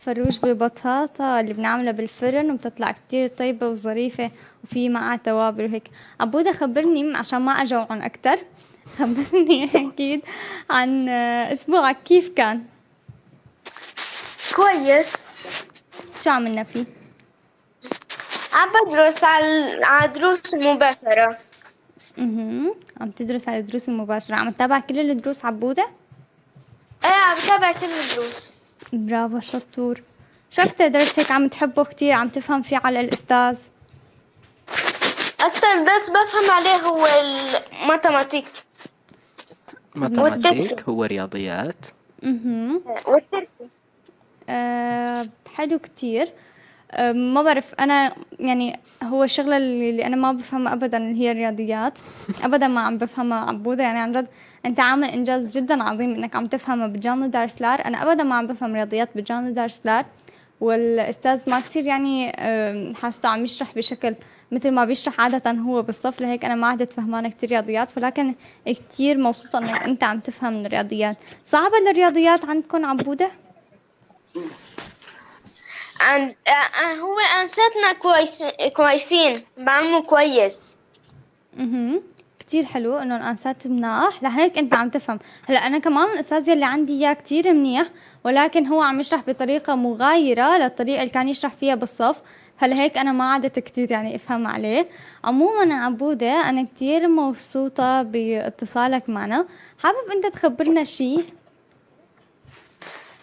فروج ببطاطا اللي بنعملها بالفرن وبتطلع كتير طيبة وظريفة وفي معها توابل وهيك. عبودة خبرني عشان ما أجوعن أكتر. (laughs) خبرني أكيد عن آه، أسبوعك. كيف كان؟ كويس. شو عملنا فيه؟ عم بدرس على على دروس مباشرة. أها عم تدرس على الدروس المباشرة عم تتابع كل الدروس عبودة؟ إيه عم بتابع كل الدروس. برافو شطور. شو أكتر درس هيك عم تحبه كتير؟ عم تفهم فيه على الأستاذ؟ أكتر درس بفهم عليه هو الماتيماتيك ماتماتيك هو رياضيات. أها والتركي حلو كتير. أه ما بعرف أنا يعني هو الشغلة اللي أنا ما بفهمها أبدا اللي هي الرياضيات. (laughs) أبدا ما عم بفهمها عبودة. يعني عن جد أنت عامل إنجاز جدا عظيم إنك عم تفهمها بجان دارسلار أنا أبدا ما عم بفهم رياضيات بجان دارسلار والأستاذ ما كتير يعني حاسته عم يشرح بشكل مثل ما بيشرح عادة هو بالصف. لهيك أنا ما عدت فهمانة كتير رياضيات. ولكن كتير مبسوطة إنك أنت عم تفهم الرياضيات. صعبة الرياضيات عندكم عبودة؟ عند آه، آه، هو أنستنا كويس كويسين. بعملوا كويس. أها كتير حلو إنه الانسات مناح. لهيك أنت عم تفهم. هلأ أنا كمان الأستاذ يلي عندي إياه كتير منيح ولكن هو عم يشرح بطريقة مغايرة للطريقة اللي كان يشرح فيها بالصف. فلهيك أنا ما عدت كتير يعني أفهم عليه. عموما عبودة أنا كتير مبسوطة باتصالك معنا. حابب أنت تخبرنا شيء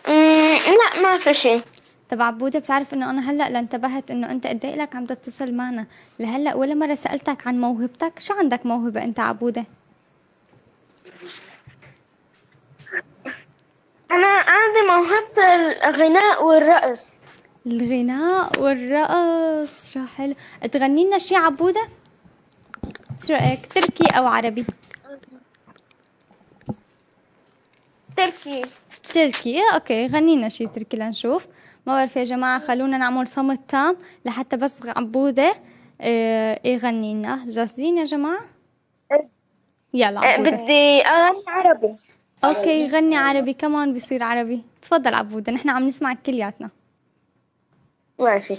لا ما في شيء. طب عبودة بتعرف إنه أنا هلأ لانتبهت إنه أنت قد إيه لك عم تتصل معنا؟ لهلأ ولا مرة سألتك عن موهبتك؟ شو عندك موهبة أنت عبودة؟ أنا عندي موهبة الغناء والرقص. الغناء والرقص شو حلو. تغني لنا شي عبودة؟ شو رأيك تركي أو عربي؟ تركي. تركي. أوكي غني لنا شي تركي لنشوف. ما بعرف يا جماعة خلونا نعمل صمت تام لحتى بس عبودة. آه يغني لنا جاهزين يا جماعة؟ يلا آه، عبودة. بدي أغني عربي. أوكي غني عربي. كمان بصير عربي. تفضل عبودة نحن عم نسمعك كلياتنا. ماشي.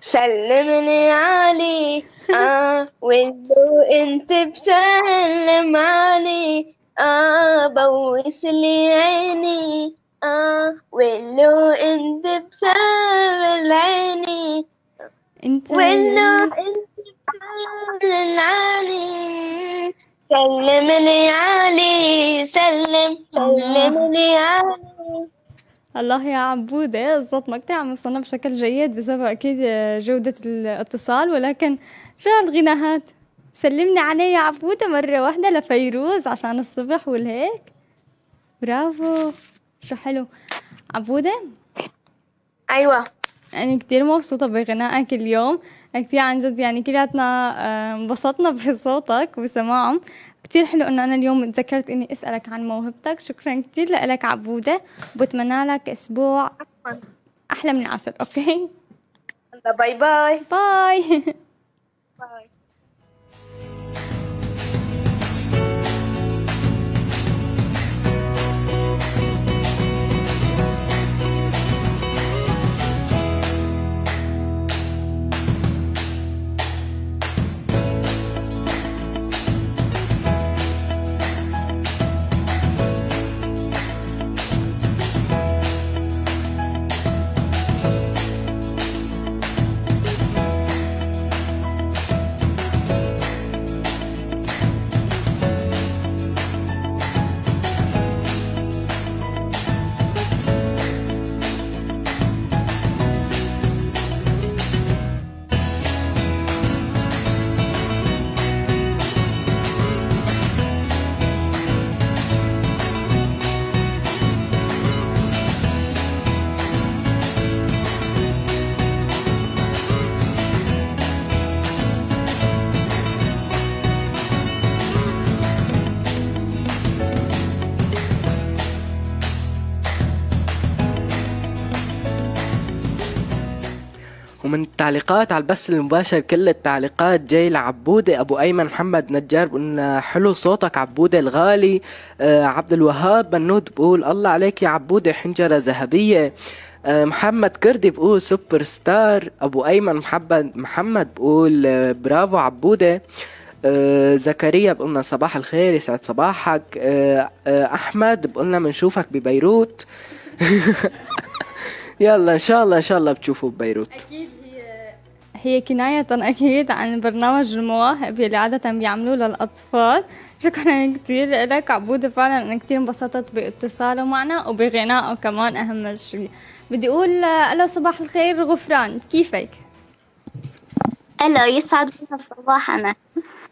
سلمني علي. آه (laughs) ولو انت بسلم علي. آه بوس لي عيني آه ولو انت بسلم عيني أنت ولو انت بسلم علي سلمني علي سلم سلمني علي. الله يا عبودة الصوت ما كتير عم يوصلنا بشكل جيد بسبب أكيد جودة الاتصال ولكن شو هالغناهات سلمني عليه يا عبودة مرة واحدة لفيروز عشان الصبح والهيك. برافو. شو حلو. عبودة؟ أيوة. أنا كتير مبسوطة بغنائك اليوم. كتير عن جد يعني كلياتنا انبسطنا (laughs) بصوتك وبسماعه كتير حلو إنه أنا اليوم تذكرت إني أسألك عن موهبتك. شكرا كتير لك عبودة. وبتمنى لك أسبوع أحلى من العسل. أوكي؟ bye bye bye. bye. (laughs) ومن التعليقات على البث المباشر كل التعليقات جاي لعبودة أبو أيمن محمد نجار بقولنا حلو صوتك عبودة الغالي. آه عبد الوهاب بنود بقول الله عليك يا عبودة حنجرة ذهبية. آه محمد كردي بقول سوبر ستار. أبو أيمن محمد محمد بقول آه برافو عبودة. آه زكريا بقولنا صباح الخير يسعد صباحك. أحمد بقولنا بنشوفك ببيروت. (laughs) يلا إن شاء الله إن شاء الله بتشوفوا ببيروت. هي كناية أكيد عن برنامج المواهب اللي عادة بيعملوه للأطفال. شكرا كتير لك عبودة فعلا أنا كتير انبسطت باتصاله معنا وبغنائه كمان أهم شيء. بدي أقول ألو صباح الخير غفران كيفك؟ ألو يسعد الصباح أنا.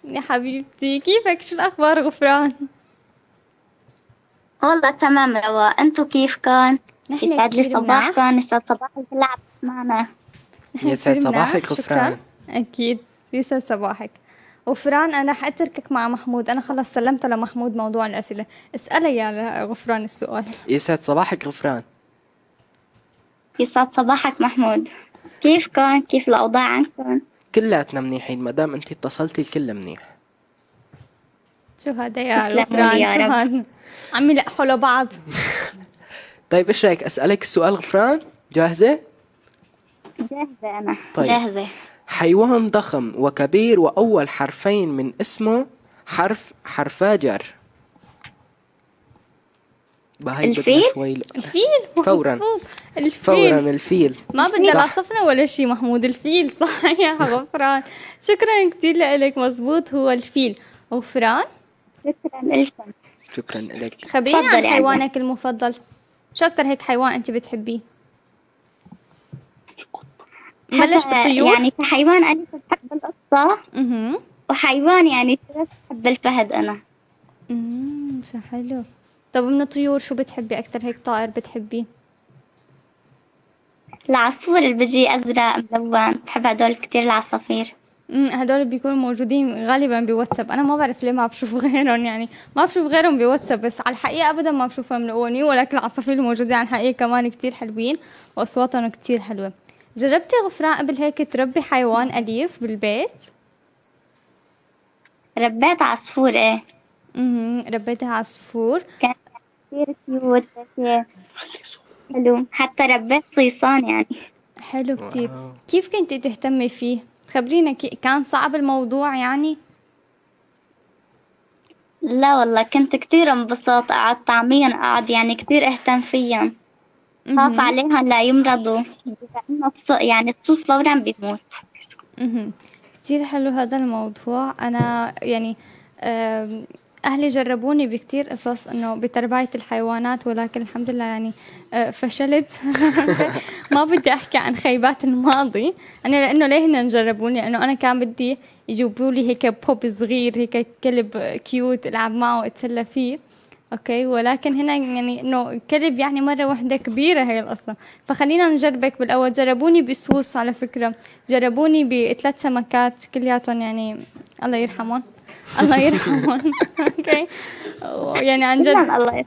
يا حبيبتي كيفك؟ شو الأخبار غفران؟ والله تمام رواء. أنتو كيفكن نحن يسعد لي. صباحكن يسعد صباحك عم تسمعنا نحن يسعد. (laughs) صباحك. غفران. أكيد. يسعد صباحك. غفران أنا رح أتركك مع محمود. أنا خلص سلمت لمحمود موضوع الأسئلة. اسألي يا غفران السؤال. يسعد صباحك غفران. يسعد صباحك محمود. كيفكم كيف الأوضاع عندكم كلياتنا منيحين ما دام انت اتصلتي الكل منيح. شو هذا يا غفران؟ شو. هذا؟ عم يلقحوا لبعض. (laughs) طيب إيش رأيك؟ أسألك السؤال غفران؟ جاهزة؟ جاهزة أنا. طيب. جاهزة. حيوان ضخم وكبير وأول حرفين من اسمه حرف حرفا جر. بهاي بدنا الفيل؟ شوي ل- الفيل؟ (laughs) فوراً. الفيل. فورا الفيل. ما بدنا. لا صفنا ولا شيء محمود. الفيل (laughs) صح يا غفران. شكرا كثير لك مزبوط هو الفيل. غفران؟ شكرا لكم. شكرا لك. خبريني عن. حيوانك المفضل. شو أكتر هيك حيوان أنت بتحبيه؟ بلش بالطيور؟ يعني كحيوان أنا بحب القطة وحيوان يعني بحب الفهد أنا. امم حلو. طب من الطيور شو بتحبي أكتر؟ هيك طائر بتحبيه؟ العصفور اللي بيجي أزرق ملون. بحب هدول كتير العصافير. امم هدول بيكونوا موجودين غالبا بواتساب. أنا ما بعرف ليه ما بشوف (laughs) غيرهم يعني ما بشوف غيرهم بواتساب بس على الحقيقة ابدا ما بشوفهم. ملونين ولكن العصافير الموجودين على الحقيقة كمان كتير حلوين وأصواتهم كتير حلوة. جربتي غفران قبل هيك تربي حيوان أليف بالبيت؟ ربيت عصفور إيه. امم ربيتي عصفور. كان كتير cute حلو. حتى ربيت صيصان يعني. حلو كتير. واو. كيف كنتي تهتمي فيه؟ خبرينا كي- كان صعب الموضوع يعني؟ لا والله كنت كتير انبسط أقعد طعميا أقعد يعني كتير أهتم فيهم خاف عليهم لا يمرضوا يعني الصوص فورا بيموت. كتير حلو هذا الموضوع. أنا يعني أهلي جربوني بكتير قصص إنه بتربية الحيوانات ولكن الحمد لله يعني آه، فشلت. (laughs) ما بدي أحكي عن خيبات الماضي. أنا لأنه ليه هن جربوني؟ لأنه أنا كان بدي يجيبوا لي هيك pup صغير هيك كلب cute ألعب معه وأتسلى فيه. أوكي؟ ولكن هنا يعني إنه كلب يعني مرة واحدة كبيرة هي القصة. فخلينا نجربك بالأول. جربوني بصوص على فكرة. جربوني بثلاث سمكات كلياتهم يعني الله يرحمهم. (laughs) الله يرحمهم. أوكي؟ يعني عن جد. الله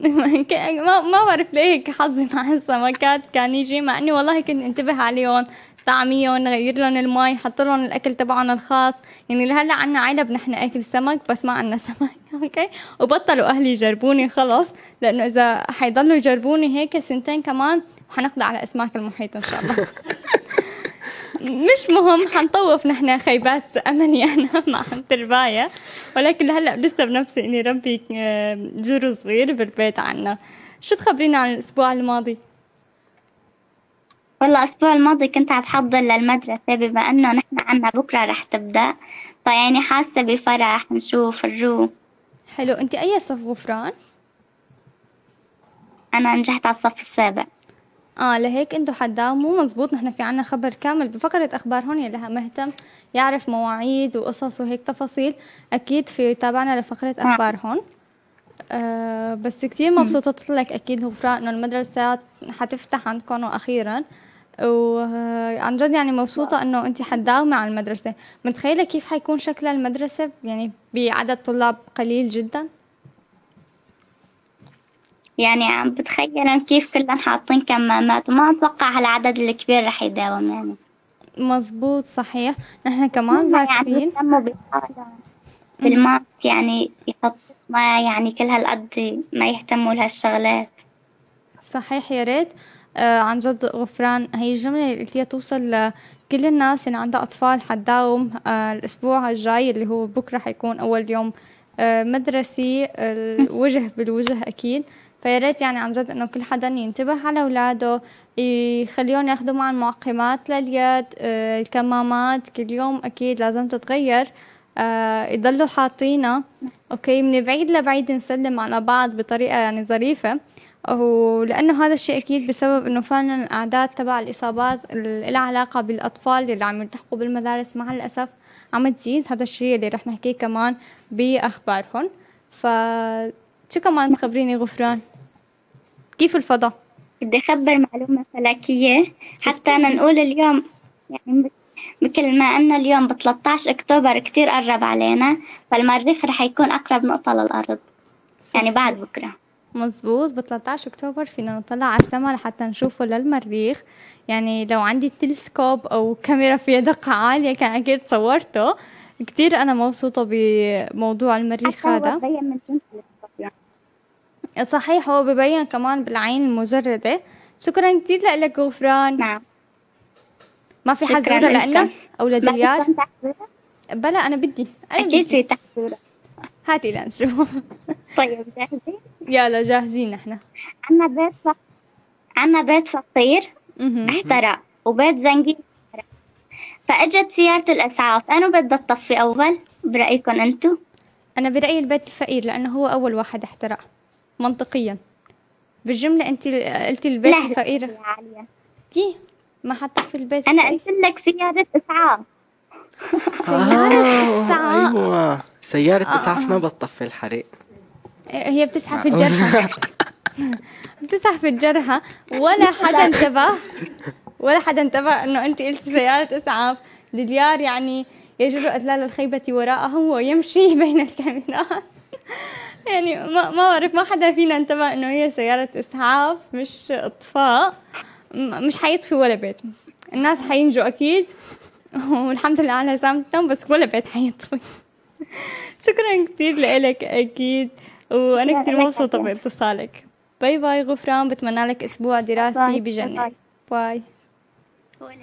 يسلمك (laughs) ما ما بعرف ليه هيك حظي مع السمكات كان يجي مع إني والله كنت انتبه عليهم. طعميهم نغير لهم المي حط لهم الأكل تبعهم الخاص. يعني لهلا عنا علب نحن أكل سمك بس ما عنا (laughs) سمك أوكي؟ وبطلوا أهلي يجربوني خلص لأنه إذا حيضلوا يجربوني هيك سنتين كمان حنقضي على أسماك المحيط إن شاء الله. (laughs) مش مهم حنطوف نحن خيبات أملي (laughs) أنا مع الترباية ولكن لهلا لسه بنفسي إني ربي آه، جرو صغير بالبيت عنا. شو تخبرينا عن الأسبوع الماضي؟ والله الأسبوع الماضي كنت عم بحضر للمدرسة بما إنه نحن عنا بكرة رح تبدأ. فيعني حاسة بفرح نشوف الرو حلو انت أي صف غفران؟ أنا نجحت على الصف السابع. آه لهيك انتو حتداوموا مزبوط نحن في عنا خبر كامل. بفقرة أخبار هون يلي مهتم يعرف مواعيد وقصص وهيك تفاصيل أكيد في تابعنا لفقرة أخبار هون. آه بس كتير مبسوطة لك أكيد غفران إنه المدرسات حتفتح عندكم وأخيرا وعن جد يعني مبسوطة إنه أنت حتداومي على المدرسة. متخيلة كيف حيكون شكل المدرسة يعني بعدد طلاب قليل جدا؟ يعني عم بتخيل كيف كلهم حاطين كمامات وما أتوقع هالعدد الكبير رح يداوم يعني. مزبوط صحيح. نحن كمان يعني ذاكرين. بحالهم بالماسك يعني يحط ما يعني كل هالقد ما يهتموا لهالشغلات. صحيح يا ريت. عن جد غفران. هي الجملة اللي قلتيها توصل لكل الناس اللي عندها أطفال حتداوم آه الأسبوع الجاي اللي هو بكرة حيكون أول يوم آه مدرسي. الوجه (laughs) بالوجه أكيد. فيا ريت يعني عن جد إنه كل حدا ينتبه على أولاده يخليهم ياخدوا معهم معقمات لليد آه الكمامات. كل يوم أكيد لازم تتغير آه يضلوا حاطينها أوكي من بعيد لبعيد نسلم على بعض بطريقة يعني ظريفة. ولأنه هذا الشيء أكيد بسبب إنه فعلا الأعداد تبع الإصابات اللي لها علاقة بالأطفال اللي عم يلتحقوا بالمدارس مع الأسف عم تزيد. هذا الشيء اللي رح نحكيه كمان بأخبارهم. ف شو كمان تخبريني غفران؟ كيف الفضاء بدي أخبر معلومة فلكية. حتى أنا نقول اليوم يعني مثل ما أن اليوم ب 13 أكتوبر كتير قرب علينا فالمريخ رح يكون أقرب نقطة للأرض. يعني بعد بكرة. مزبوط ب 13 أكتوبر فينا نطلع على السما لحتى نشوفه للمريخ. يعني لو عندي تلسكوب أو كاميرا فيها دقة عالية كان أكيد صورته. كتير أنا مبسوطة بموضوع المريخ هذا. يعني. صحيح هو ببين كمان بالعين المجردة شكرا كتير لك غفران. نعم. ما في حزورة لكم. لنا أو ما لديار؟ بلا أنا بدي. أنا أكيد بدي. في تحضيرها هاتي لنشوف. طيب جاهزين؟ يلا جاهزين نحن عنا بيت فق... عنا بيت فقير. احترق وبيت زنقي احترق فإجت سيارة الأسعاف. انو بدها تطفي أول برأيكم أنتو؟ أنا برأيي البيت الفقير لأنه هو أول واحد احترق منطقيا. بالجملة انت قلتي البيت الفقير. يا عالية كي؟ ما حتى في البيت أنا. قلت لك سيارة أسعاف. آه إسعاف. أيوه. سيارة أسعاف ما بتطفي الحريق. هي بتسحب الجرحى. (laughs) بتسحب الجرحى. ولا (laughs) حدا انتبه ولا حدا انتبه إنه أنت قلتي سيارة اسعاف ديار يعني يجر أذلال الخيبة وراءه ويمشي (laughs) بين الكاميرات. يعني ما ما بعرف ما حدا فينا انتبه إنه هي سيارة اسعاف مش أطفاء. مش حيطفي ولا بيت. الناس حينجوا أكيد. والحمد لله على سلامتهم بس ولا بيت حيطفي. شكرا كثير لك أكيد. وأنا كثير مبسوطة باتصالك باي باي غفران بتمنى لك أسبوع دراسي باي. بجنة باي. باي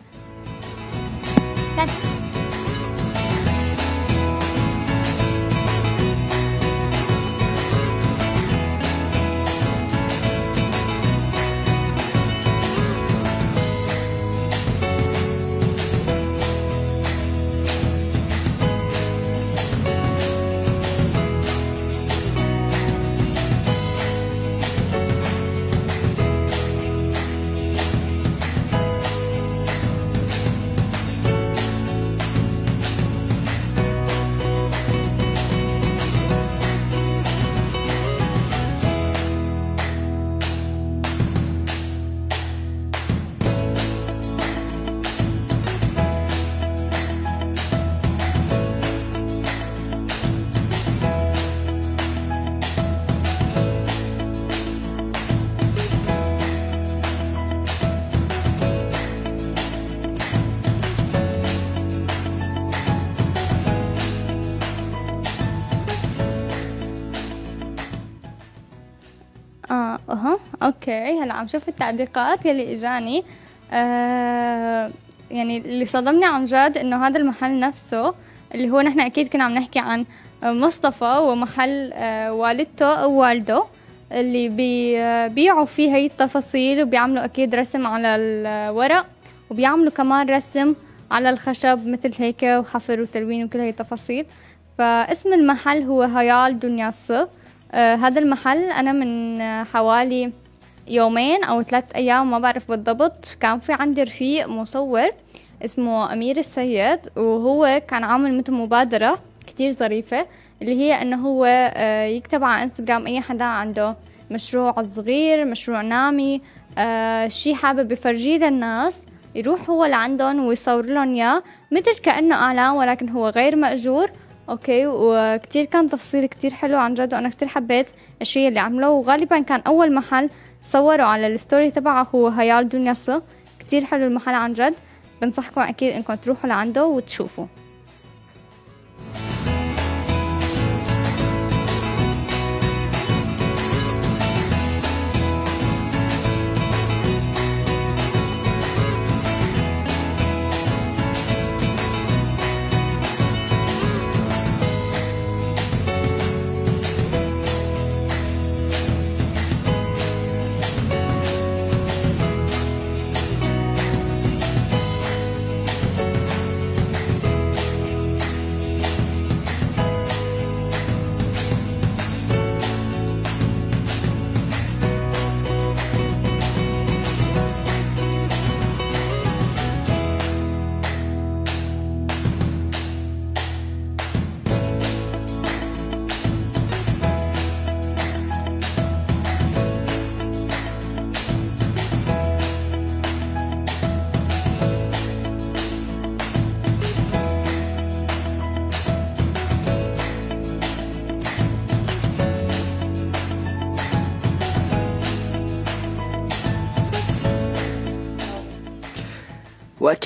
أوكي هلا عم شوف التعليقات يلي إجاني. آه يعني اللي صدمني عن جد إنه هذا المحل نفسه اللي هو نحن أكيد كنا عم نحكي عن مصطفى ومحل آه والدته أو والده اللي بيبيعوا فيه هي التفاصيل وبيعملوا أكيد رسم على الورق وبيعملوا كمان رسم على الخشب مثل هيك وحفر وتلوين وكل هي التفاصيل. فاسم المحل هو هيال دنيا الصف آه هذا المحل أنا من آه، حوالي يومين أو ثلاث أيام ما بعرف بالضبط. كان في عندي رفيق مصور اسمه أمير السيد وهو كان عامل مثل مبادرة كتير ظريفة اللي هي إنه هو آه، يكتب على إنستغرام أي حدا عنده مشروع صغير مشروع نامي آه، شي حابب يفرجيه للناس يروح هو لعندهم ويصور لهم إياه مثل كأنه إعلان ولكن هو غير مأجور. okay؟ وكتير كان تفصيل كتير حلو عن جد وأنا كتير حبيت الشيء اللي عمله. وغالبا كان أول محل صوروا على ال story تبعه هو هيال دنيا ص كتير حلو المحل عن جد. بنصحكم أكيد إنكم تروحوا لعنده وتشوفوا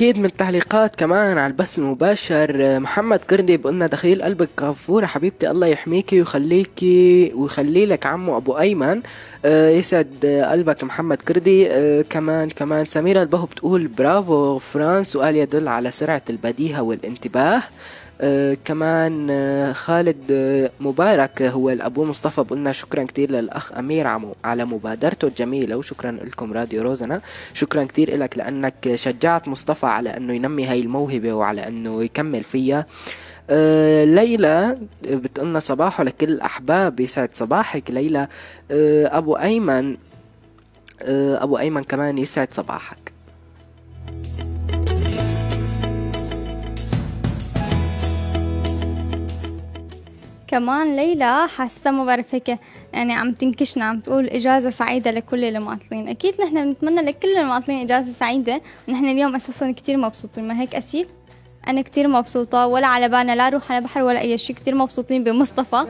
واكيد من التعليقات كمان على البث المباشر. محمد كردي بقولنا دخيل قلبك غفورة حبيبتي الله يحميكي ويخليكي ويخلي لك عمو أبو أيمن. آه، يسعد قلبك محمد كردي آه، كمان كمان سميرة البهو بتقول برافو غفران سؤال يدل على سرعة البديهة والانتباه. كمان آه خالد آه مبارك هو الأبو مصطفى. بقولنا شكرا كتير للأخ أمير عمو على مبادرته الجميلة وشكرا لكم راديو روزنا. شكرا كتير لك لأنك شجعت مصطفى على أنه ينمي هاي الموهبة وعلى أنه يكمل فيها. آه ليلى بتقولنا صباحو لكل الأحباب يسعد صباحك. ليلى آه أبو أيمن آه أبو أيمن كمان يسعد صباحك. كمان ليلى حاسة ما بعرف هيك يعني عم تنكشنا عم تقول إجازة سعيدة لكل المعطلين. أكيد نحن بنتمنى لكل المعطلين إجازة سعيدة. ونحن اليوم أساسا كتير مبسوطين. ما هيك أسيل؟ أنا كتير مبسوطة ولا على بالنا لا روح على بحر ولا أي شيء كتير مبسوطين بمصطفى.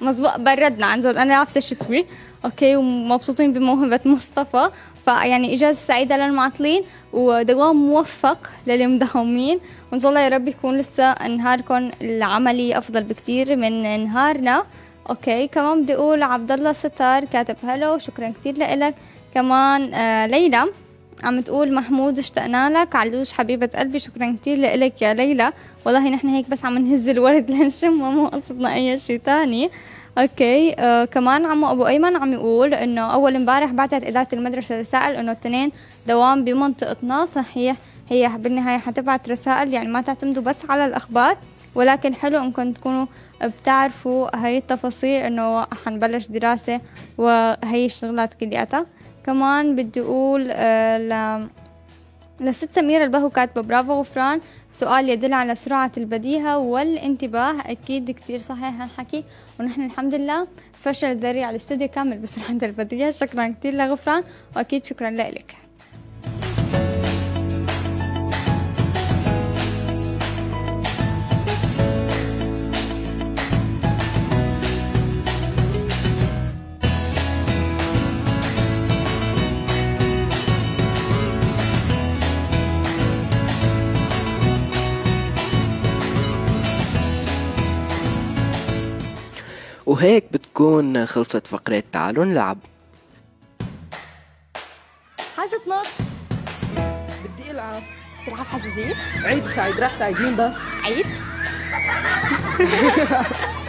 مزبوط بردنا عن جد. أنا لابسة شتوي أوكي ومبسوطين بموهبة مصطفى. فيعني إجازة سعيدة للمعطلين ودوام موفق للمداومين. وإن شاء الله يا رب يكون لسه نهاركم العملي أفضل بكتير من نهارنا. okay كمان بدي أقول عبد الله ستار كاتب هلو شكرا كتير لإلك. كمان آه ليلى عم تقول محمود اشتقنا لك. علوش حبيبة قلبي شكرا كتير لإلك يا ليلى. والله نحن هيك بس عم نهز الورد (laughs) لنشمه مو قصدنا أي شيء تاني. okay. آه كمان عمو أبو أيمن عم يقول إنه أول امبارح بعتت إدارة المدرسة رسائل إنه الاثنين دوام بمنطقتنا صحيح. هي بالنهاية حتبعت رسائل يعني ما تعتمدوا بس على الأخبار ولكن حلو إنكم تكونوا بتعرفوا هاي التفاصيل إنه حنبلش دراسة وهي الشغلات كلياتها. كمان بدي أقول آه ل لست سميرة البهو كاتبة برافو غفران. سؤال يدل على سرعة البديهة والانتباه. أكيد كتير صحيح هالحكي. ونحن الحمد لله فشل ذريع الاستوديو كامل بسرعة البديهة. شكرا كتير لغفران وأكيد شكرا لك وهيك بتكون خلصت فقرة تعالوا نلعب. حاجة نص بدي ألعب. تلعب حزازير عيد سعيد راح سعيد مين ده؟ عيد. (laughs)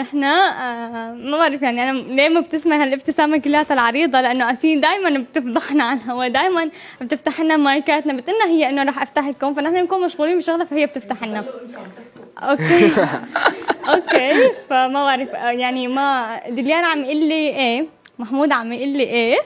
نحن آه ما بعرف يعني أنا ليه مبتسمه هالابتسامة كلياتها العريضة؟ لأنه أسين دائما بتفضحنا على الهواء دائما بتفتح لنا مايكاتنا بتقلنا هي إنه رح أفتح لكم فنحن نكون مشغولين بشغلة فهي بتفتح لنا. okay. (laughs) okay. فما بعرف آه، يعني ما دليار عم يقول لي إيه؟ محمود عم يقول لي إيه؟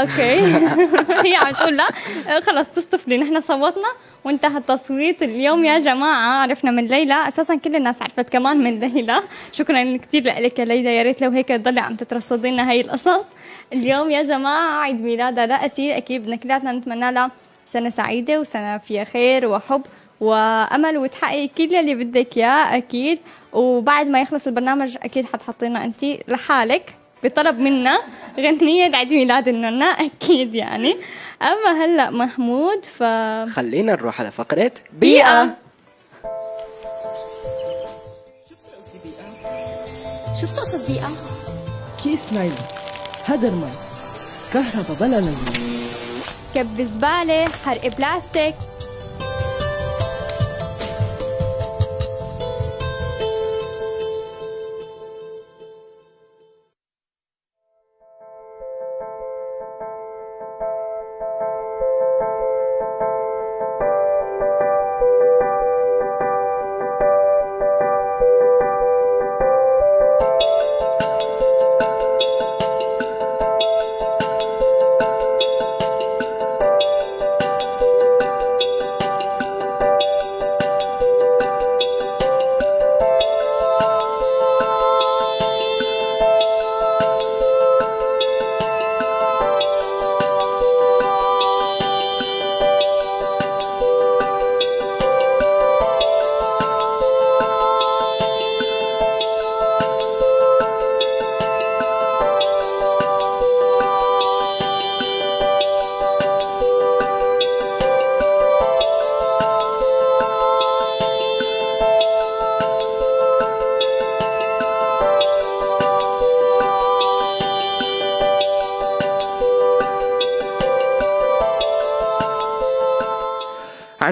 okay. (laughs) هي عم تقول لا. آه، خلص تصطفلي. نحن صوتنا وانتهى التصويت اليوم يا جماعة. عرفنا من ليلى. أساسا كل الناس عرفت كمان من ليلى. شكرا كثير لك يا ليلى. يا ريت لو هيك تضلي عم تترصدي لنا هاي القصص. اليوم يا جماعة عيد ميلادها لأسيل أكيد بدنا كلياتنا نتمنى لها سنة سعيدة وسنة فيها خير وحب وأمل وتحققي كل اللي بدك اياه أكيد. وبعد ما يخلص البرنامج أكيد حتحطينا انت لحالك. بطلب منا غنية عيد ميلاد النونا أكيد يعني. أما هلأ محمود ف خلينا نروح على فقرة بيئة. شو بتقصد بيئة؟ كيس نايلون هدر مي كهرباء بلا لون كب زبالة حرق بلاستيك.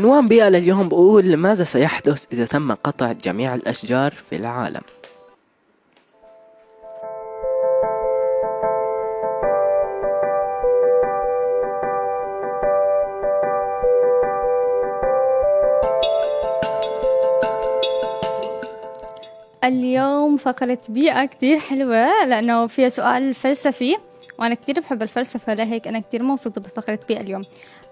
عنوان بيئة لليوم بقول ماذا سيحدث إذا تم قطع جميع الأشجار في العالم؟ اليوم فقرة بيئة كتير حلوة لأنه فيها سؤال فلسفي. وأنا كتير بحب الفلسفة لهيك أنا كتير مبسوطة بفقرة بيئة اليوم.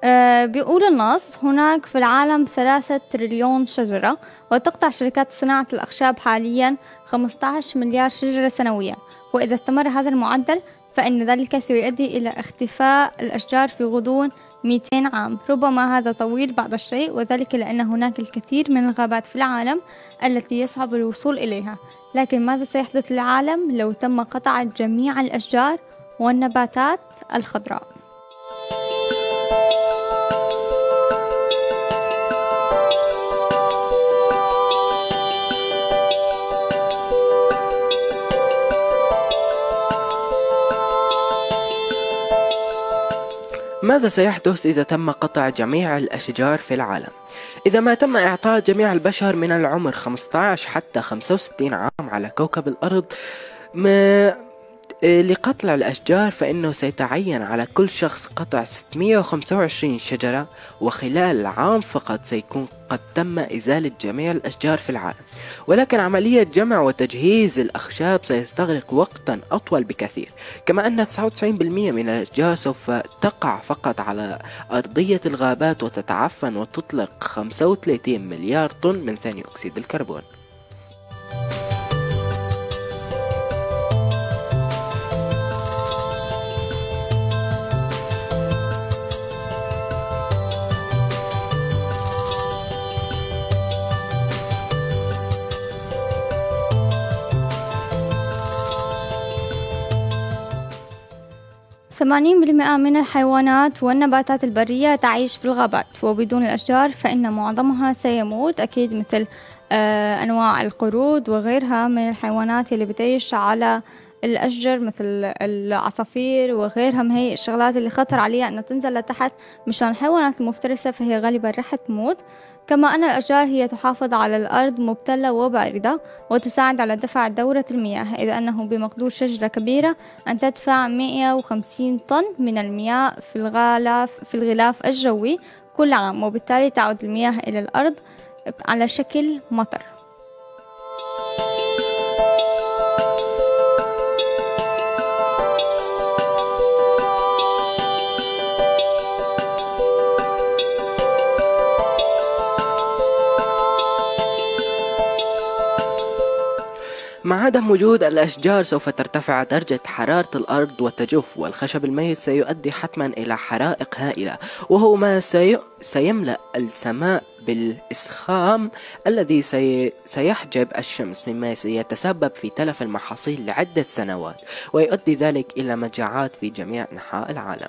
أه بيقول النص هناك في العالم ثلاثة تريليون شجرة وتقطع شركات صناعة الأخشاب حاليا 15 مليار شجرة سنويا. وإذا استمر هذا المعدل فإن ذلك سيؤدي إلى اختفاء الأشجار في غضون 200 عام. ربما هذا طويل بعض الشيء وذلك لأن هناك الكثير من الغابات في العالم التي يصعب الوصول إليها. لكن ماذا سيحدث للعالم لو تم قطع جميع الأشجار؟ والنباتات الخضراء ماذا سيحدث إذا تم قطع جميع الأشجار في العالم؟ إذا ما تم إعطاء جميع البشر من العمر 15 حتى 65 عام على كوكب الأرض لقطع الأشجار فإنه سيتعين على كل شخص قطع 625 شجرة وخلال عام فقط سيكون قد تم إزالة جميع الأشجار في العالم. ولكن عملية جمع وتجهيز الأخشاب سيستغرق وقتا أطول بكثير. كما أن 99% من الأشجار سوف تقع فقط على أرضية الغابات وتتعفن وتطلق 35 مليار طن من ثاني أكسيد الكربون. ثمانين بالمئة من الحيوانات والنباتات البرية تعيش في الغابات وبدون الأشجار فإن معظمها سيموت أكيد مثل آه، أنواع القرود وغيرها من الحيوانات اللي بتعيش على الأشجار مثل العصافير وغيرها من هي الشغلات اللي خطر عليها أنه تنزل لتحت مشان الحيوانات المفترسة فهي غالبا رح تموت. كما أن الأشجار هي تحافظ على الأرض مبتلة وباردة وتساعد على دفع دورة المياه إذ أنه بمقدور شجرة كبيرة أن تدفع 150 طن من المياه في الغلاف, في الغلاف الجوي كل عام وبالتالي تعود المياه إلى الأرض على شكل مطر. مع عدم وجود الأشجار سوف ترتفع درجة حرارة الأرض وتجف والخشب الميت سيؤدي حتما إلى حرائق هائلة وهو ما سي... سيملأ السماء بالإسخام الذي سي... سيحجب الشمس مما سيتسبب في تلف المحاصيل لعدة سنوات ويؤدي ذلك إلى مجاعات في جميع أنحاء العالم.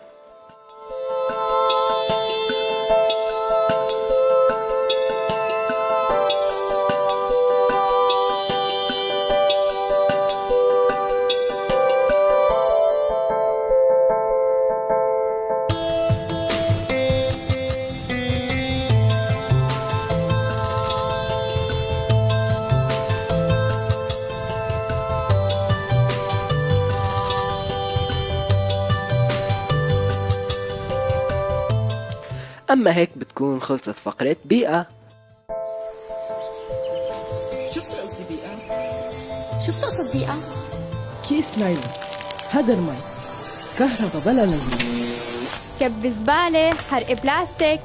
أما هيك بتكون خلصت فقرة بيئة شو بتقصدي بيئة؟ شو بتقصد بيئة؟ كيس نايلون هدر مي كهرباء بلا لون كب زبالة حرق بلاستيك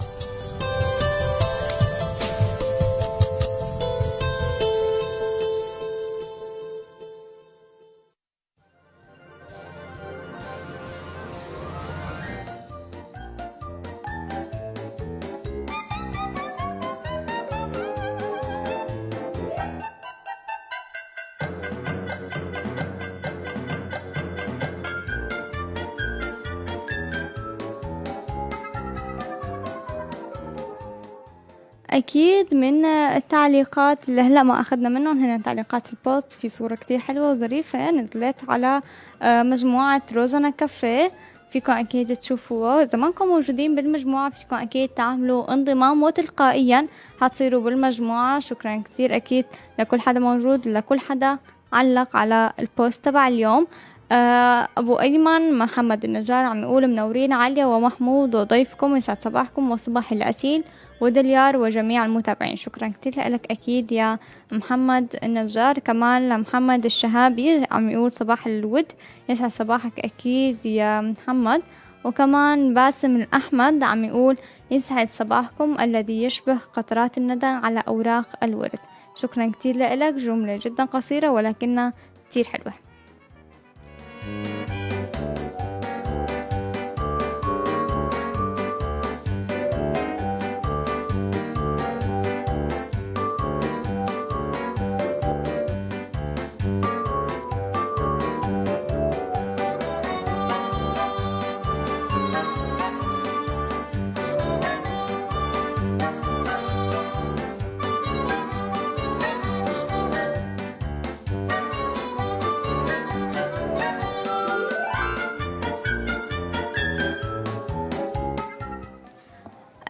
التعليقات اللي هلا ما أخذنا منهم هن تعليقات ال post في صورة كتير حلوة وظريفة. نزلت على آه، مجموعة روزنا كافيه. فيكم أكيد تشوفوه إذا ما انكم موجودين بالمجموعة فيكم أكيد تعملوا انضمام وتلقائيا. حتصيروا بالمجموعة. شكرا كتير أكيد لكل حدا موجود لكل حدا علق على ال post تبع اليوم. آه، أبو أيمن محمد النجار عم يقول منورين علياء ومحمود وضيفكم يسعد صباحكم وصباح لأسيل. ودليار وجميع المتابعين. شكرا كتير لك أكيد يا محمد النجار. كمان لمحمد الشهابي عم يقول صباح الود. يسعد صباحك أكيد يا محمد. وكمان باسم الأحمد عم يقول يسعد صباحكم الذي يشبه قطرات الندى على أوراق الورد. شكرا كتير لك. جملة جدا قصيرة ولكنها كتير حلوة.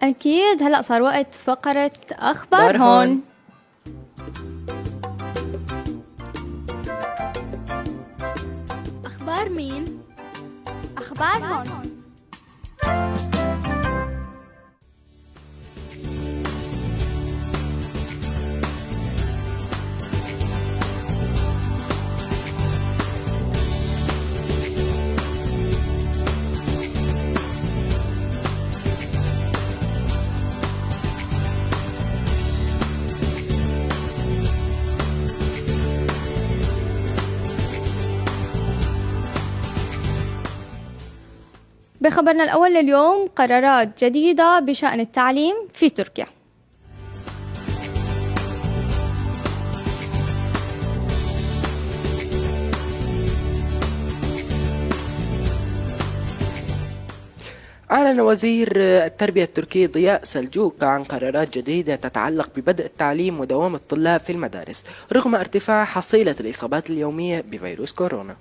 أكيد هلأ صار وقت فقرة أخبار هون. أخبار مين؟ أخبار هون بخبرنا الأول لليوم قرارات جديدة بشأن التعليم في تركيا. أعلن وزير التربية التركي ضياء سلجوق عن قرارات جديدة تتعلق ببدء التعليم ودوام الطلاب في المدارس رغم ارتفاع حصيلة الإصابات اليومية بفيروس كورونا.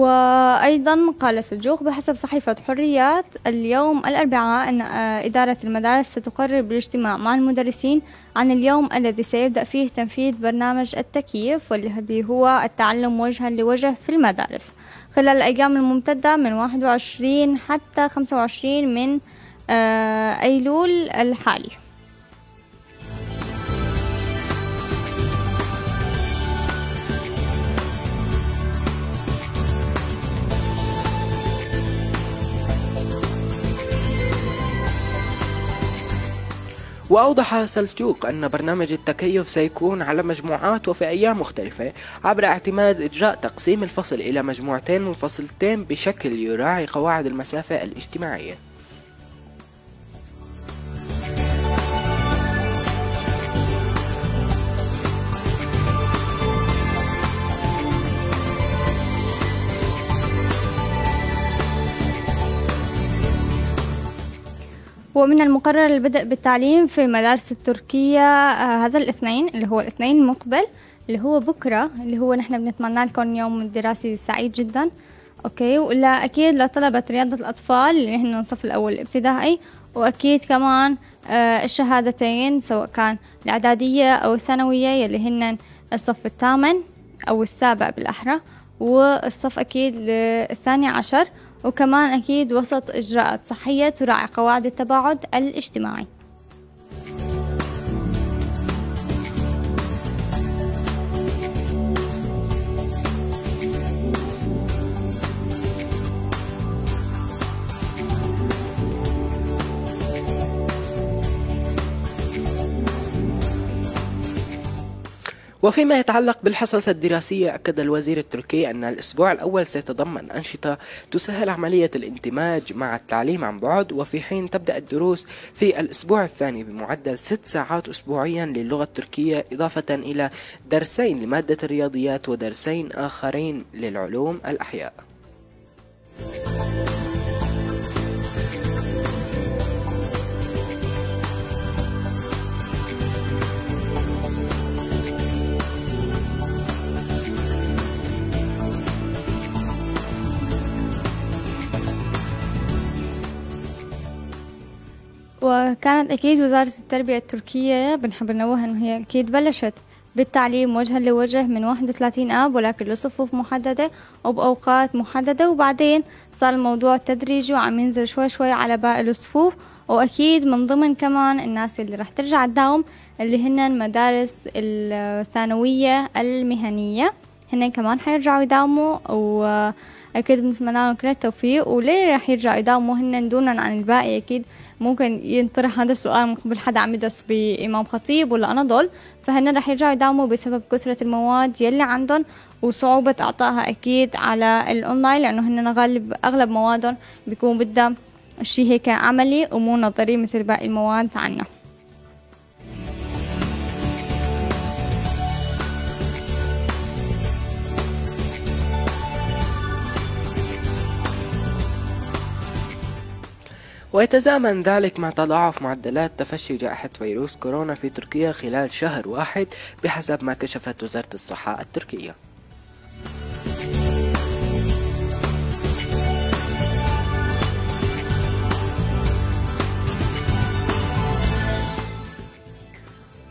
وأيضا قال سلجوق بحسب صحيفة حريات اليوم الأربعاء أن آه، إدارة المدارس ستقرر بالاجتماع مع المدرسين عن اليوم الذي سيبدأ فيه تنفيذ برنامج التكييف والذي هو التعلم وجها لوجه في المدارس. خلال الأيام الممتدة من 21 حتى 25 من آه، أيلول الحالي. وأوضح سلجوق أن برنامج التكيف سيكون على مجموعات وفي أيام مختلفة عبر اعتماد إجراء تقسيم الفصل إلى مجموعتين منفصلتين بشكل يراعي قواعد المسافة الاجتماعية. ومن المقرر البدء بالتعليم في المدارس التركية آه، هذا الاثنين اللي هو الاثنين المقبل اللي هو بكرة اللي هو نحن بنتمنى لكم يوم دراسي سعيد جدا. أوكي؟ ولا أكيد لطلبة رياضة الأطفال اللي هن الصف الأول الابتدائي وأكيد كمان آه، الشهادتين سواء كان الإعدادية أو الثانوية يلي هن الصف الثامن أو السابع بالأحرى والصف أكيد الثاني عشر. وكمان أكيد وسط إجراءات صحية تراعي قواعد التباعد الاجتماعي. وفيما يتعلق بالحصص الدراسية أكد الوزير التركي أن الأسبوع الأول سيتضمن أنشطة تسهل عملية الاندماج مع التعليم عن بعد وفي حين تبدأ الدروس في الأسبوع الثاني بمعدل ست ساعات أسبوعيا للغة التركية إضافة إلى درسين لمادة الرياضيات ودرسين آخرين للعلوم الأحياء. وكانت أكيد وزارة التربية التركية بنحب ننوه إنه هي أكيد بلشت بالتعليم وجها لوجه من 31 آب ولكن لصفوف محددة وبأوقات محددة. وبعدين صار الموضوع تدريجي وعم ينزل شوي شوي على باقي الصفوف. وأكيد من ضمن كمان الناس اللي رح ترجع تداوم اللي هن المدارس الثانوية المهنية. هن كمان حيرجعوا يداوموا وأكيد بنتمنى لهم كل التوفيق. وليه رح يرجعوا يداوموا هن دونا عن الباقي؟ أكيد ممكن ينطرح هذا السؤال من قبل حدا عم يدرس بإمام خطيب ولا أناضول فهن رح يرجعوا يداوموا بسبب كثرة المواد يلي عندهم وصعوبة إعطائها أكيد على الأونلاين لأنه هن غالب أغلب موادهم بيكون بدها شي هيك عملي ومو نظري مثل باقي المواد عنا. ويتزامن ذلك مع تضاعف معدلات تفشي جائحة فيروس كورونا في تركيا خلال شهر واحد بحسب ما كشفت وزارة الصحة التركية.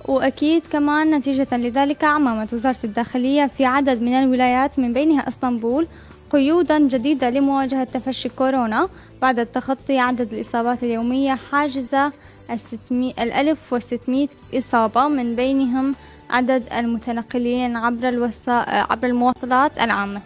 وأكيد كمان نتيجة لذلك عممت وزارة الداخلية في عدد من الولايات من بينها إسطنبول قيودا جديدة لمواجهة تفشي كورونا بعد تخطي عدد الإصابات اليومية حاجز الألف وستمائة إصابة من بينهم عدد المتنقلين عبر. عبر المواصلات العامة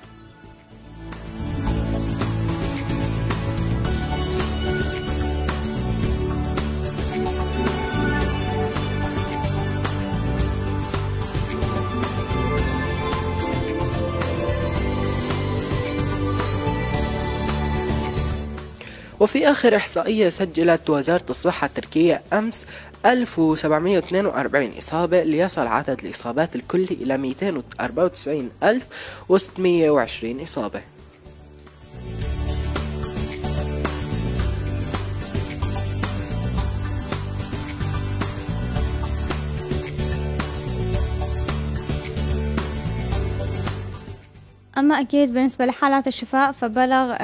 وفي آخر إحصائية سجلت وزارة الصحة التركية أمس 1742 إصابة ليصل عدد الإصابات الكلي إلى 294620 إصابة. أما أكيد بالنسبة لحالات الشفاء فبلغ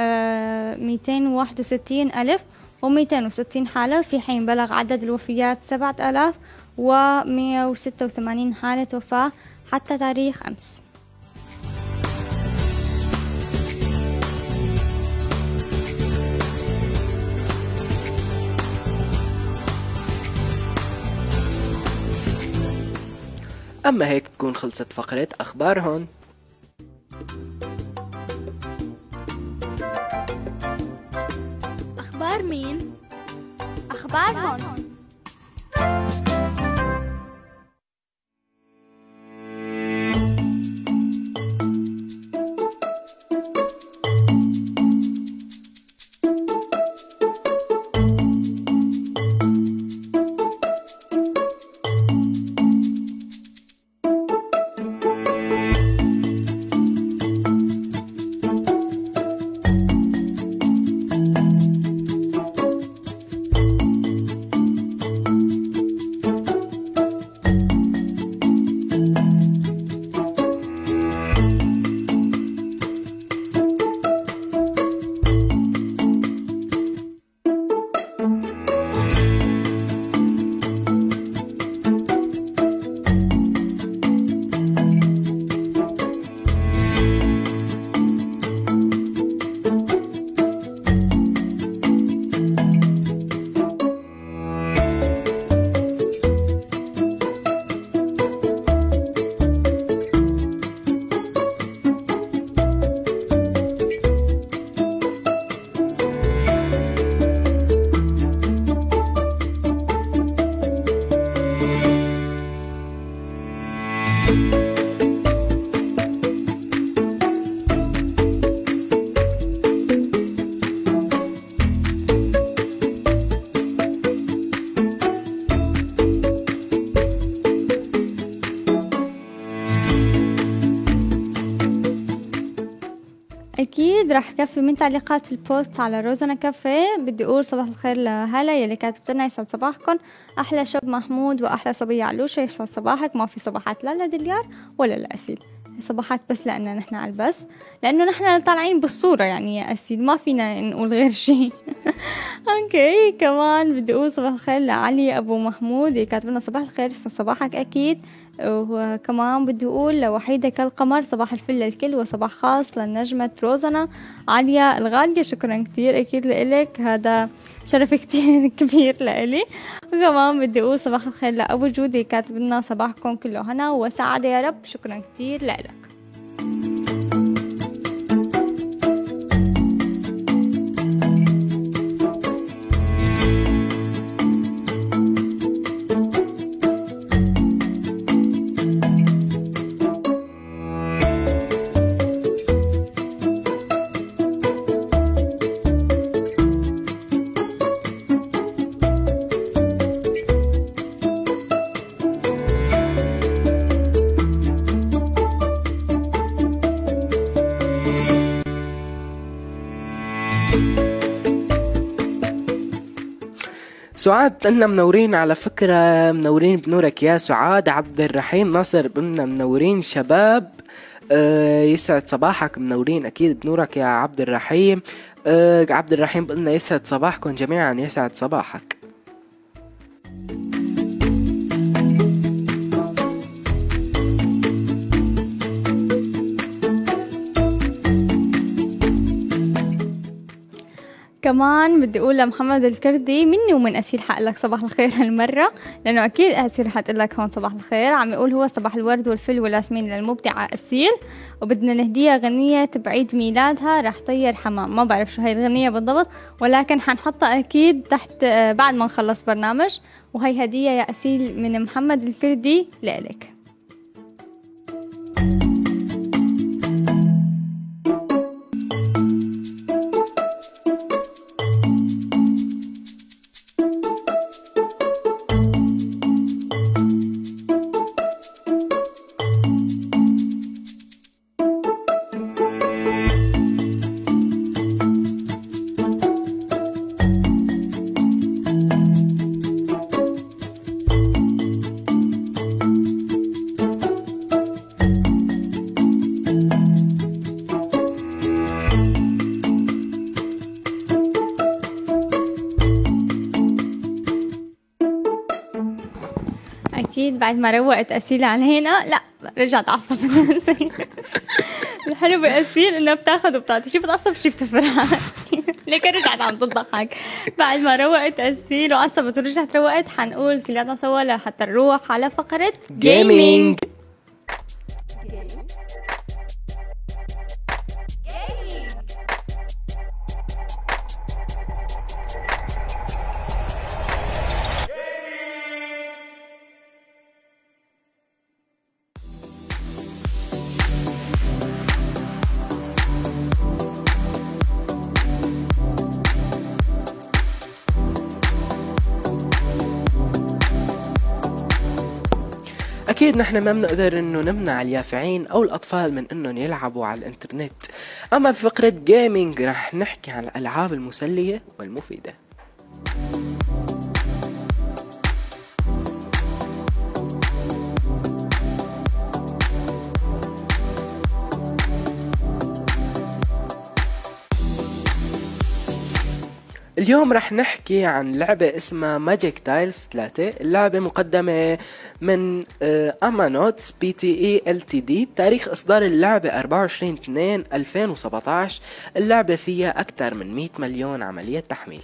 ميتين وواحد وستين ألف وميتين وستين حالة في حين بلغ عدد الوفيات سبعة آلاف ومية وستة وثمانين حالة وفاة حتى تاريخ أمس. أما هيك تكون خلصت فقرة أخبار هون. أخبار مين؟ أخبار هون نكفي من تعليقات ال post على روزنا كافيه. بدي أقول صباح الخير لهلا يلي كاتبت لنا يسعد صباحكم. أحلى شب محمود وأحلى صبية علوشة يسعد صباحك. ما في صباحات لا لدليار ولا لأسيل صباحك بس لأننا نحن على البث. لأنه نحن طالعين بالصورة يعني يا أسيل ما فينا نقول غير شيء. (laughs) okay كمان بدي أقول صباح الخير لعلي أبو محمود كاتب لنا صباح الخير. صباحك أكيد. وكمان بدي أقول لوحيدة كالقمر صباح الفل للكل وصباح خاص للنجمة روزنا عليا الغالية. شكرا كتير أكيد لإلك. هذا شرف (laughs) كتير كبير لإلي. وكمان بدي أقول صباح الخير لأبو جودي كاتب لنا صباحكم كله هنا. وسعادة يا رب. شكرا كتير لإلك. سعاد قلنا منورين على فكرة منورين بنورك يا سعاد. عبد الرحيم ناصر قلنا منورين شباب. آه يسعد صباحك. منورين أكيد بنورك يا عبد الرحيم. آه عبد الرحيم قلنا يسعد صباحكم جميعا. يسعد صباحك. كمان بدي أقول لمحمد الكردي مني ومن اسيل حق لك صباح الخير هالمرة لأنه أكيد اسيل رح تقول لك هون صباح الخير. عم يقول هو صباح الورد والفل والياسمين للمبدعه اسيل وبدنا نهديها غنية بعيد ميلادها رح طير حمام. ما بعرف شو هي الغنية بالضبط ولكن حنحطها أكيد تحت آه، بعد ما نخلص برنامج. وهي هدية يا أسيل من محمد الكردي لإلك. بعد ما روقت أسيل علينا لا رجعت عصبت (laughs) الحلو بأسيل إنها بتاخذ وبتعطي. شي بتعصب؟ شي بتفرح؟ (laughs) ليك رجعت عم تضحك بعد ما روقت أسيل وعصبت ورجعت روقت حنقول كلياتنا سوا لحتى نروح على فقرة جيمنج نحن ما بنقدر إنه نمنع اليافعين أو الأطفال من إنهم يلعبوا على الإنترنت. أما بفقرة gaming رح نحكي عن الألعاب المسلية والمفيدة. اليوم رح نحكي عن لعبة اسمها Magic Tiles 3 اللعبة مقدمة من امانوتس بي تي اي ال تي دي تاريخ إصدار اللعبة 24 2 2017 اللعبة فيها أكثر من 100 مليون عملية تحميل.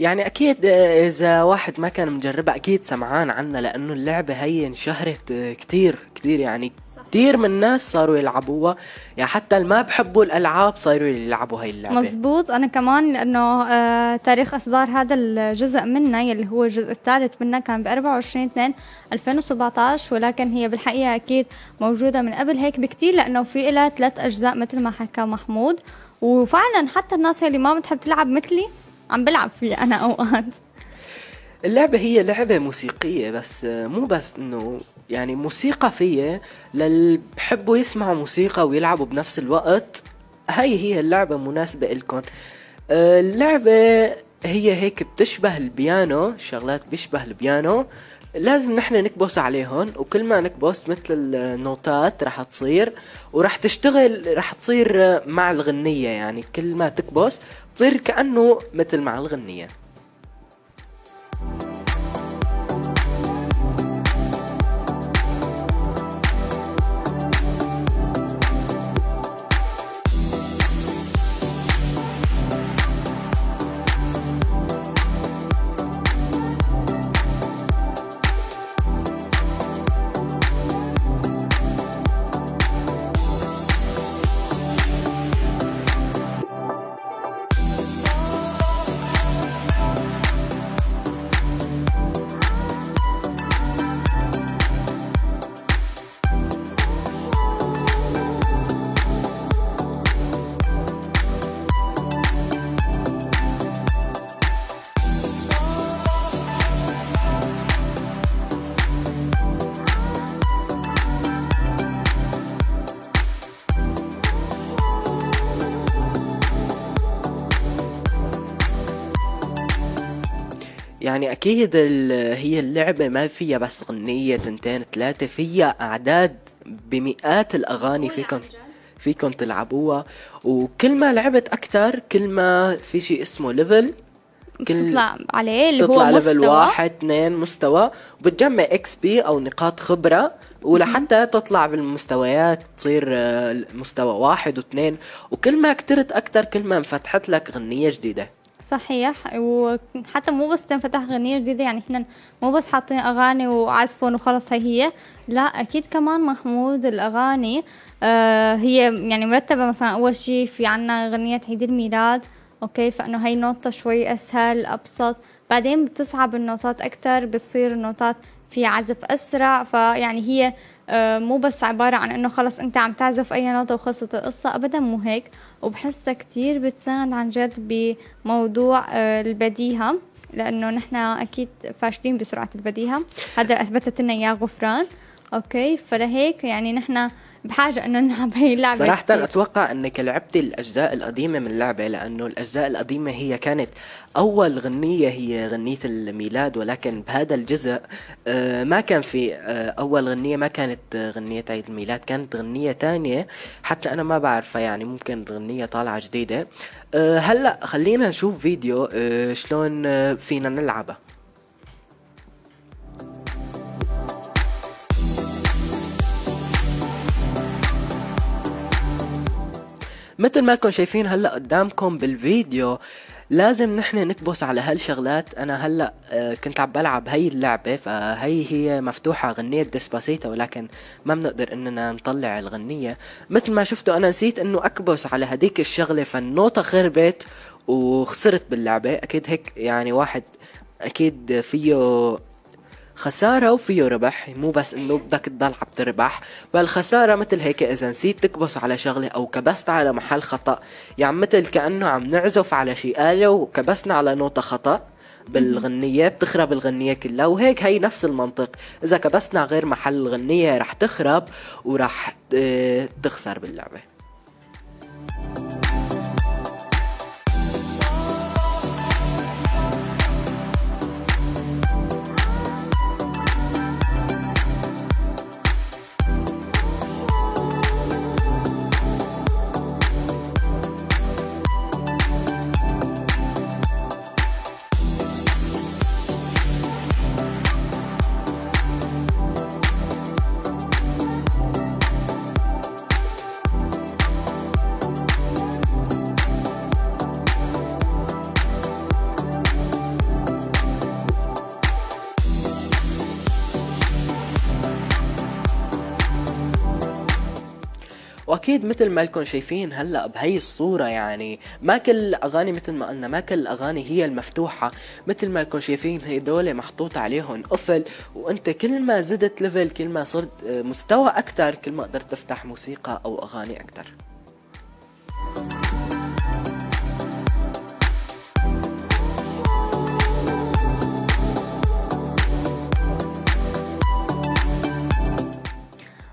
يعني أكيد آه، إذا واحد ما كان مجربها أكيد سمعان عنها لأنه اللعبة هي انشهرت آه، كتير كتير يعني كتير من الناس صاروا يلعبوها. يعني حتى اللي ما بحبوا الألعاب صاروا يلعبوا هاي اللعبة. مزبوط أنا كمان لأنه آه تاريخ إصدار هذا الجزء منها يلي هو الجزء الثالث منها كان ب 24 2 2017 ولكن هي بالحقيقة أكيد موجودة من قبل هيك بكتير لأنه في لها ثلاث أجزاء مثل ما حكى محمود. وفعلا حتى الناس اللي ما بتحب تلعب مثلي عم بلعب فيه أنا أوقات. اللعبة هي لعبة موسيقية بس مو بس إنه يعني موسيقى فيها للي بحبوا يسمعوا موسيقى ويلعبوا بنفس الوقت هاي هي اللعبة مناسبة آه، اللعبة هي هيك بتشبه البيانو شغلات بيشبه البيانو لازم نحن نكبس عليهم وكل ما نكبس مثل النوتات رح تصير ورح تشتغل رح تصير مع الغنية يعني كل ما تكبس تصير كأنه مثل مع الغنية. أكيد هي اللعبة ما فيها بس غنية تنتين ثلاثة فيها أعداد بمئات الأغاني فيكم فيكم تلعبوها. وكل ما لعبت أكتر كل ما في شيء اسمه level كل تطلع عليه اللي تطلع هو level مستوى. واحد اثنين مستوى. وبتجمع XP أو نقاط خبرة ولحتى تطلع بالمستويات تصير آه، مستوى واحد واثنين. وكل ما كترت أكتر كل ما انفتحت لك غنية جديدة. صحيح. وحتى مو بس تنفتح غنية جديدة يعني إحنا مو بس حاطين أغاني وعزفهم وخلص هي هي لا أكيد كمان محمود الأغاني آه هي يعني مرتبة مثلا أول شي في عنا غنية عيد الميلاد okay؟ فإنه هي نوتة شوي أسهل أبسط. بعدين بتصعب النوتات أكتر بتصير النوتات في عزف أسرع. فيعني هي مو بس عبارة عن إنه خلص أنت عم تعزف أي نوتة وخلصت القصة ابدا مو هيك. وبحسها كتير بتساعد عن جد بموضوع آه، البديهة لأنه نحن أكيد فاشلين بسرعة البديهة. هذا أثبتت لنا إياه غفران. أوكي؟ فلهيك يعني نحن بحاجة إنه نلعب هي اللعبة صراحة كتير. أتوقع أنك لعبتي الأجزاء القديمة من اللعبة لأنه الأجزاء القديمة هي كانت أول غنية هي غنية الميلاد ولكن بهذا الجزء آه، ما كان في آه، أول غنية ما كانت غنية عيد الميلاد كانت غنية تانية حتى أنا ما بعرفها يعني ممكن غنية طالعة جديدة آه، هلأ خلينا نشوف فيديو شلون فينا نلعبها مثل ما كنتم شايفين هلا قدامكم بالفيديو لازم نحن نكبس على هالشغلات. أنا هلا آه، كنت عم بلعب هي اللعبة فهي هي مفتوحة غنية ديسباسيتا ولكن ما بنقدر إننا نطلع الغنية. مثل ما شفتوا أنا نسيت إنه أكبس على هديك الشغلة فالنوتة خربت وخسرت باللعبة. أكيد هيك يعني واحد أكيد فيه خسارة وفيه ربح. مو بس إنه بدك تضل عم تربح والخسارة مثل هيك إذا نسيت تكبس على شغلة أو كبست على محل خطأ. يعني مثل كأنه عم نعزف على شي آلة وكبسنا على نوتة خطأ. بالغنية بتخرب الغنية كلها. وهيك هي نفس المنطق. إذا كبسنا غير محل الغنية رح تخرب ورح آه تخسر باللعبة. واكيد مثل ما لكم شايفين هلأ بهي الصورة يعني ما كل الاغاني مثل ما قلنا ما كل الاغاني هي المفتوحة. مثل ما لكم شايفين هدول محطوط عليهم قفل وأنت كل ما زدت ليفل كل ما صرت مستوى أكثر كل ما قدرت تفتح موسيقى أو أغاني أكثر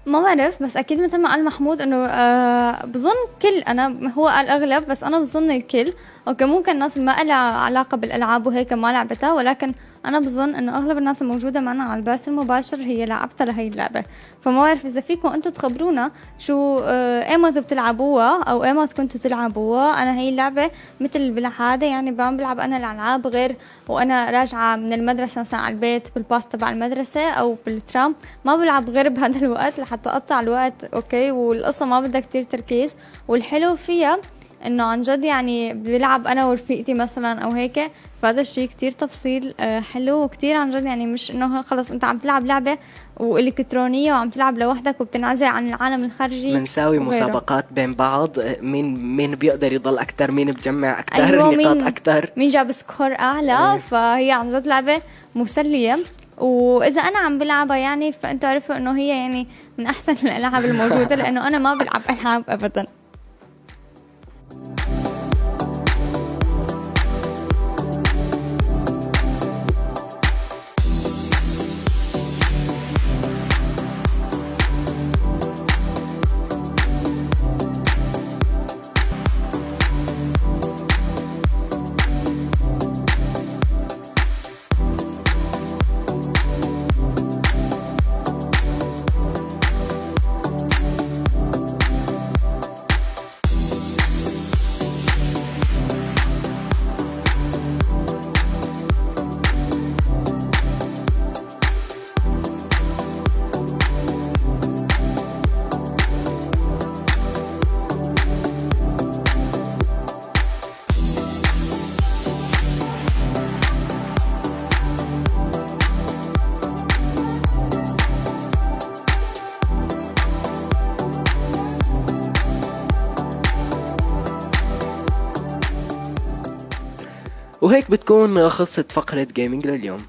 ما بعرف بس أكيد مثل ما قال محمود إنه آه بظن كل أنا هو قال أغلب بس أنا بظن الكل. okay ممكن الناس ما لها علاقة بالألعاب وهيك ما لعبتها ولكن أنا بظن انه أغلب الناس الموجودة معنا على البث المباشر هي لعبتها لهي اللعبة. فما بعرف إذا فيكم أنتم تخبرونا شو آه ايمت بتلعبوها أو ايمت كنتوا تلعبوها. أنا هي اللعبة مثل بالعادة يعني ما بلعب أنا الألعاب غير وأنا راجعة من المدرسة مثلا على البيت بالباص تبع المدرسة أو بالترام. ما بلعب غير (laughs) بهذا الوقت لحتى أقطع الوقت okay؟ والقصة ما بدها كتير تركيز. والحلو فيها انه عن جد يعني بلعب أنا ورفيقتي مثلا أو هيك فهذا الشيء كتير تفصيل آه، حلو وكتير عن جد يعني مش إنه خلص انت عم تلعب لعبة وإلكترونية وعم تلعب لوحدك وبتنعزل عن العالم الخارجي بنساوي. مسابقات بين بعض آه، مين مين بيقدر يضل أكثر مين بجمع أكثر أيوة، نقاط أكثر مين جاب score أعلى إيه. فهي عن جد لعبة مسلية وإذا أنا عم بلعبها يعني فأنتوا عرفوا إنه هي يعني من أحسن (laughs) الألعاب الموجودة لأنه أنا ما بلعب ألعاب ابدا وهيك بتكون خلصت فقرة جيمنج لليوم.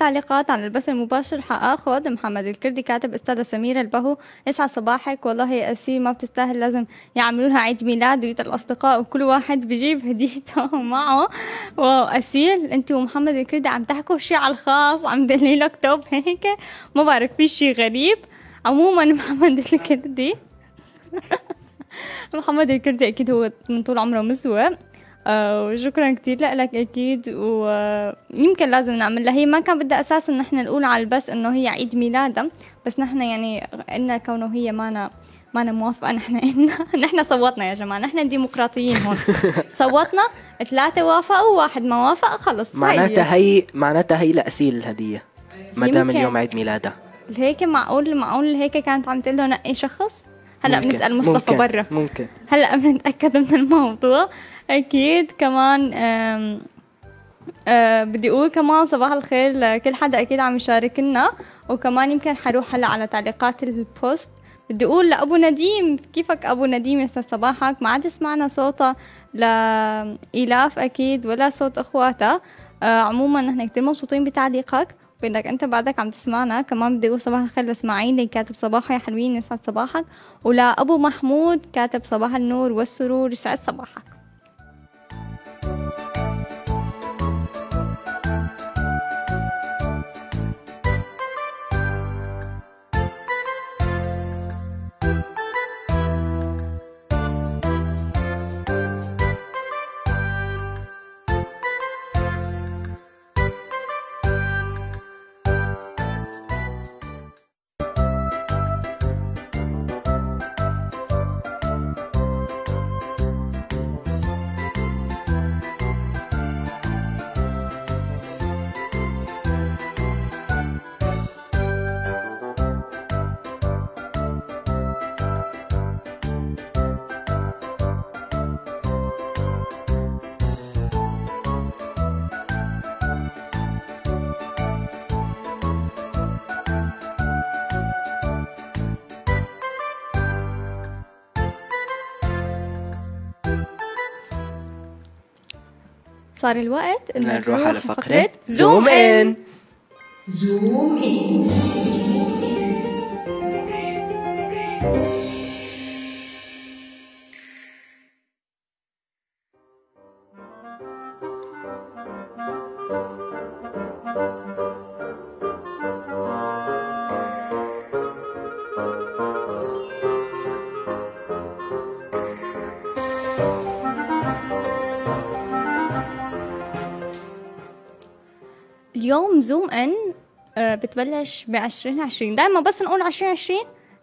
تعليقات على البث المباشر. حآخذ محمد الكردي كاتب أستاذة سميرة البهو يسعد صباحك. والله يا أسي ما بتستاهل. لازم يعملوا لها عيد ميلاد ويت الأصدقاء وكل واحد بيجيب هديته (laughs) معه. واو أسيل أنت ومحمد الكردي عم تحكوا شي على الخاص عم دلي لك توب هيك. ما بعرف في شي غريب. عموما (laughs) محمد الكردي (laughs) محمد الكردي أكيد هو من طول عمره مسوى آه، وشكرا كتير. لك أكيد. ويمكن لازم نعمل لها. هي ما كان بدها أساسا نحن نقول على البث إنه هي عيد ميلادها بس نحن يعني قلنا كونه هي مانا مانا موافقة. (laughs) نحن قلنا نحن صوتنا يا جماعة. نحن ديمقراطيين هون. (laughs) صوتنا ثلاثة وافقوا وواحد ما وافق خلص. معناتها هي. معناتها هي لأسيل الهدية ما دام. اليوم عيد ميلادها. هيك معقول معقول هيك كانت عم تقول له نقي شخص؟ هلأ. بنسأل مصطفى. برا. ممكن. هلأ بنتأكد من الموضوع. أكيد كمان أم أه بدي أقول كمان صباح الخير لكل حدا أكيد عم يشاركنا وكمان يمكن حروح هلأ على تعليقات البوست. بدي أقول لأبو نديم كيفك أبو نديم يسعد صباحك؟ ما عاد سمعنا صوتها لإلاف أكيد ولا صوت اخواتها أه عموما نحن كتير مبسوطين بتعليقك بانك أنت بعدك عم تسمعنا. كمان بدي أقول صباح الخير لإسماعيل اللي كاتب صباحا يا حلوين يسعد صباحك. ولأبو محمود كاتب صباح النور والسرور يسعد صباحك. صار الوقت إنه نروح على فقرة زوم إن. اليوم زوم إن. آه، بتبلش ب 2020 دائما بس نقول 2020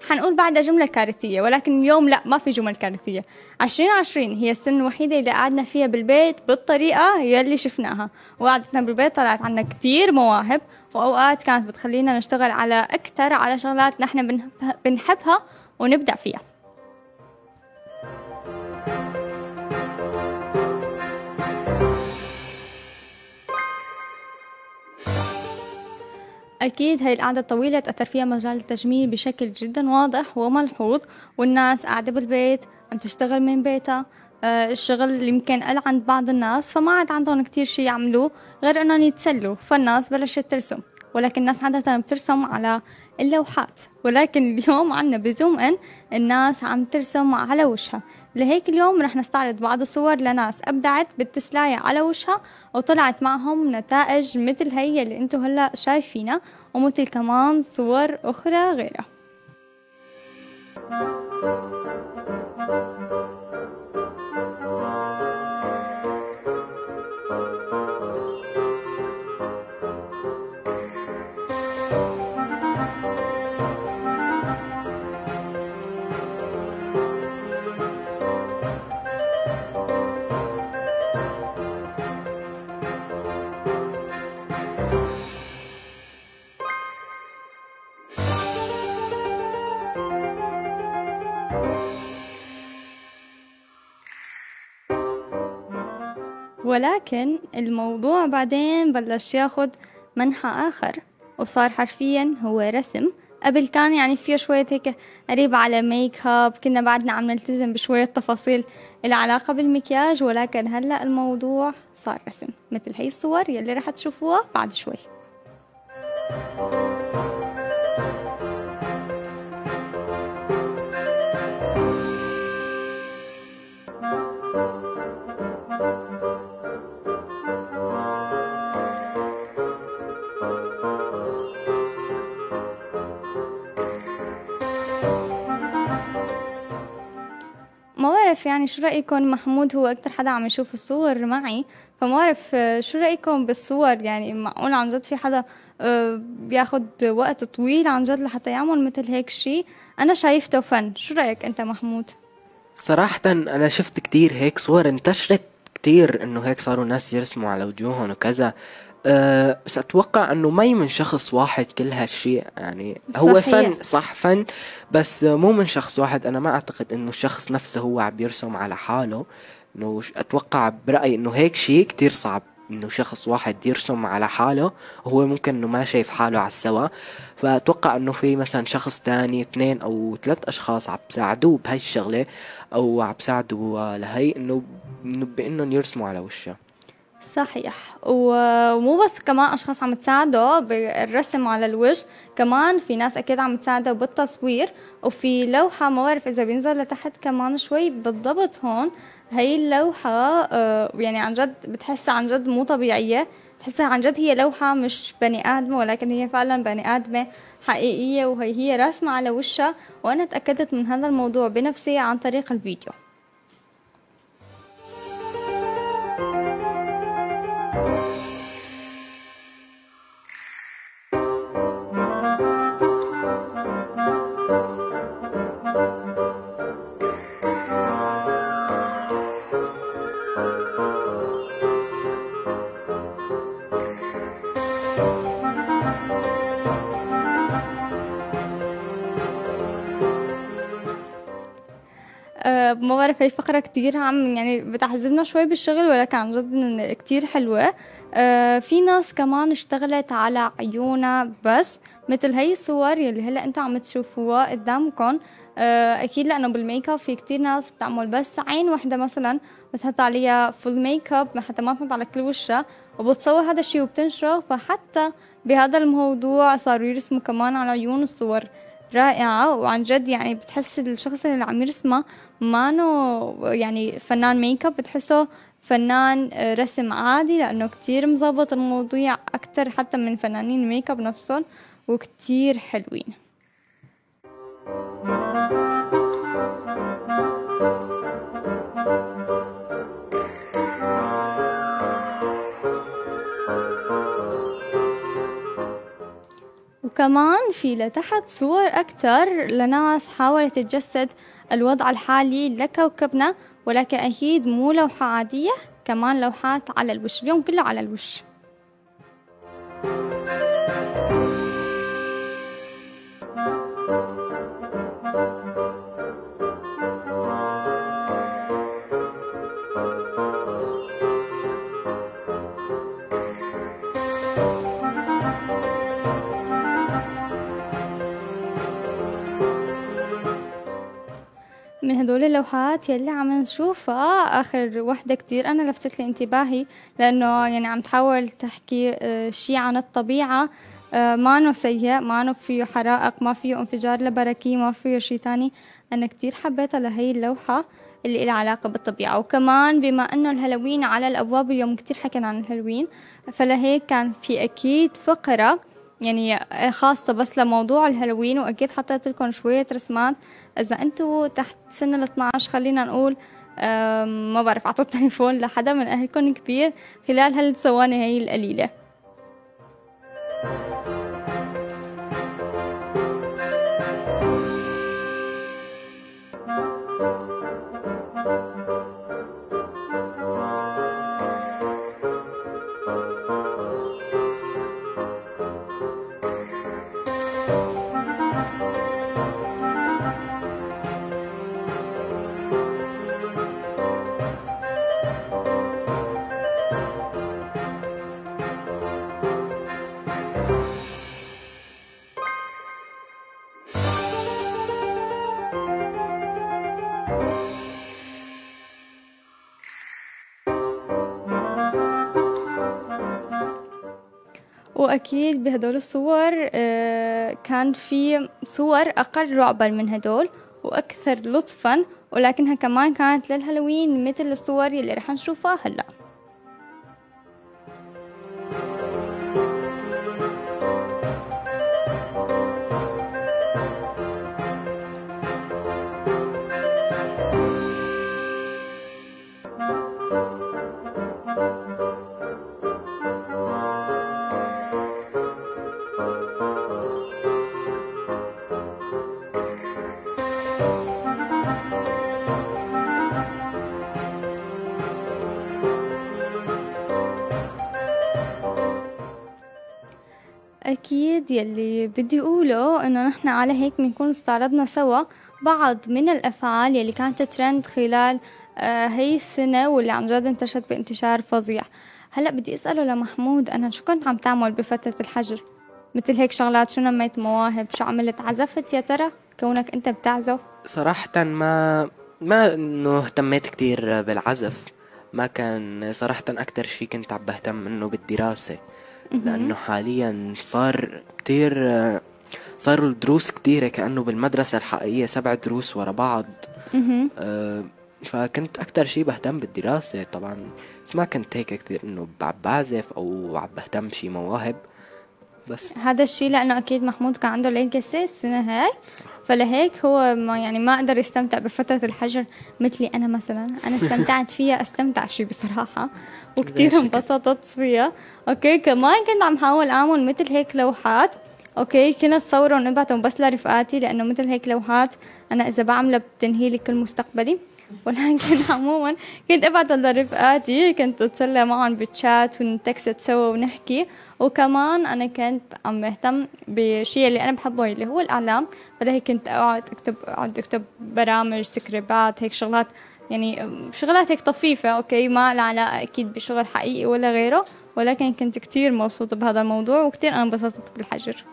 حنقول بعدها جملة كارثية ولكن اليوم لا ما في جمل كارثية. 2020 هي السنة الوحيدة اللي قعدنا فيها بالبيت بالطريقة يلي شفناها. وقعدتنا بالبيت طلعت عنا كتير مواهب وأوقات كانت بتخلينا نشتغل على أكتر على شغلات نحن بنحبها ونبدع فيها. أكيد هاي القعدة الطويلة تأثر فيها مجال التجميل بشكل جدا واضح وملحوظ والناس قاعدة بالبيت عم تشتغل من بيتها آه، الشغل يمكن قل عند بعض الناس فما عاد عندهم كتير شي يعملوه غير إنهم يتسلوا فالناس بلشت ترسم ولكن الناس عادة بترسم على اللوحات ولكن اليوم عنا بزوم إن الناس عم ترسم على وجهها. لهيك اليوم رح نستعرض بعض الصور لناس أبدعت بالتسلاية على وجهها وطلعت معهم نتائج مثل هي اللي انتو هلأ شايفينها ومثل كمان صور أخرى غيرها. ولكن الموضوع بعدين بلش ياخد منحى آخر وصار حرفيا هو رسم. قبل كان يعني فيه شوية هيك قريب على ميك اب كنا بعدنا عم نلتزم بشوية تفاصيل العلاقة بالمكياج ولكن هلأ الموضوع صار رسم مثل هي الصور يلي رح تشوفوها بعد شوي. ما بعرف يعني شو رأيكم محمود؟ هو أكتر حدا عم يشوف الصور معي فما بعرف آه، شو رأيكم بالصور؟ يعني معقول عن جد في حدا آه، بياخد وقت طويل عن جد لحتى يعمل مثل هيك شي؟ أنا شايفته فن. شو رأيك أنت محمود؟ صراحة أنا شفت كتير هيك صور انتشرت كتير إنه هيك صاروا ناس يرسموا على وجوههم وكذا. أه بس أتوقع إنه ما من شخص واحد كل هالشي يعني هو صحيح. فن صح فن بس مو من شخص واحد. أنا ما أعتقد إنه الشخص نفسه هو عم يرسم على حاله. إنه ش- أتوقع برأيي إنه هيك شي كتير صعب إنه شخص واحد يرسم على حاله. وهو ممكن إنه ما شايف حاله على السوا. فأتوقع إنه في مثلا شخص تاني اثنين أو ثلاث أشخاص عم بساعدوه بهاي الشغلة أو عم بساعدوا آه، لهي إنه بإنهم يرسموا على وشه صحيح. ومو بس كمان أشخاص عم تساعده بالرسم على الوجه كمان في ناس أكيد عم تساعده بالتصوير وفي لوحة ما بعرف إذا بينزل لتحت كمان شوي بالضبط هون هي اللوحة آه، يعني عن جد بتحسها عن جد مو طبيعية تحسها عن جد هي لوحة مش بني آدمة ولكن هي فعلا بني آدمة حقيقية وهي هي رسمة على وشها وأنا تأكدت من هذا الموضوع بنفسي عن طريق الفيديو. ما بعرف هي الفقرة كتير عم يعني بتعذبنا شوي بالشغل ولكن عن جد كتير حلوة. أه في ناس كمان اشتغلت على عيونها بس مثل هي الصور يلي هلأ أنتم عم تشوفوها قدامكم أه أكيد لأنه بالميك اب في كتير ناس بتعمل بس عين وحده مثلا بتحط عليها full make-up حتى ما تحط على كل وشها وبتصور هذا الشيء وبتنشره. فحتى بهذا الموضوع صاروا يرسموا كمان على عيون الصور رائعة وعن جد يعني بتحس الشخص اللي عم يرسمها مانو يعني فنان ميك اب بتحسه فنان رسم عادي لأنه كتير مظبط الموضوع أكتر حتى من فنانين الميك اب نفسهم وكتير حلوين وكمان في لتحت صور أكتر لناس حاولت تجسد الوضع الحالي لكوكبنا ولكن أكيد مو لوحة عادية كمان لوحات على الوش اليوم كله على الوش. من هدول اللوحات يلي عم نشوفها. آخر وحدة كتير أنا لفتت لي انتباهي لأنه يعني عم تحاول تحكي آه، شي عن الطبيعة. آه، ما سيء ما فيه حرائق ما فيه انفجار لبراكين ما فيه شي تاني. أنا كتير حبيتها لهي اللوحة اللي لها علاقة بالطبيعة. وكمان بما أنه الهالوين على الأبواب اليوم كتير حكينا عن الهالوين فلهيك كان في أكيد فقرة يعني خاصة بس لموضوع الهالوين وأكيد حطيت لكم شوية رسمات إذا أنتوا تحت سن ال 12 خلينا نقول ما بعرف أعطوا التليفون لحدا من أهلكم كبير خلال هالثواني هي القليلة. وأكيد بهدول الصور آه، كان في صور أقل رعبا من هدول وأكثر لطفا ولكنها كمان كانت للهالوين مثل الصور اللي رح نشوفها هلأ. يلي بدي أقوله إنه نحن على هيك بنكون استعرضنا سوا بعض من الأفعال يلي كانت ترند خلال آه هي السنة واللي عن جد انتشرت بانتشار فظيع. هلأ بدي أسأله لمحمود أنا شو كنت عم تعمل بفترة الحجر؟ مثل هيك شغلات شو نميت مواهب؟ شو عملت؟ عزفت يا ترى؟ كونك أنت بتعزف. صراحة ما ما إنه اهتميت كتير بالعزف. ما كان صراحة أكتر شي كنت عم بهتم منه بالدراسة. لأنه حاليا صار كتير صاروا الدروس كتيرة كأنه بالمدرسة الحقيقية سبع دروس ورا بعض. أه فكنت أكتر شي بهتم بالدراسة طبعا بس ما كنت هيك كتير إنه بعزف أو عم بهتم بشي مواهب. بس. هذا الشيء لأنه أكيد محمود كان عنده ليجاسي السنة هاي فلهيك هو ما يعني ما قدر يستمتع بفترة الحجر مثلي أنا مثلا. أنا (laughs) استمتعت فيها استمتع شيء بصراحة. وكثير انبسطت فيها. okay كمان كنت عم حاول أعمل مثل هيك لوحات. okay كنت صورهم ونبعتهم بس لرفقاتي لأنه مثل هيك لوحات أنا إذا بعملها بتنهي لي كل مستقبلي. (laughs) ولكن عموما كنت ابعته لرفقاتي كنت أتسلى معهم بالشات ون text سوا ونحكي. وكمان أنا كنت عم بهتم بشيء اللي أنا بحبه اللي هو الإعلام. فلهيك كنت أقعد أكتب أقعد أكتب برامج سكريبتات هيك شغلات يعني شغلات هيك طفيفة. أوكي ما لها علاقة أكيد بشغل حقيقي ولا غيره ولكن كنت كتير مبسوطة بهذا الموضوع وكتير أنا انبسطت بالحجر.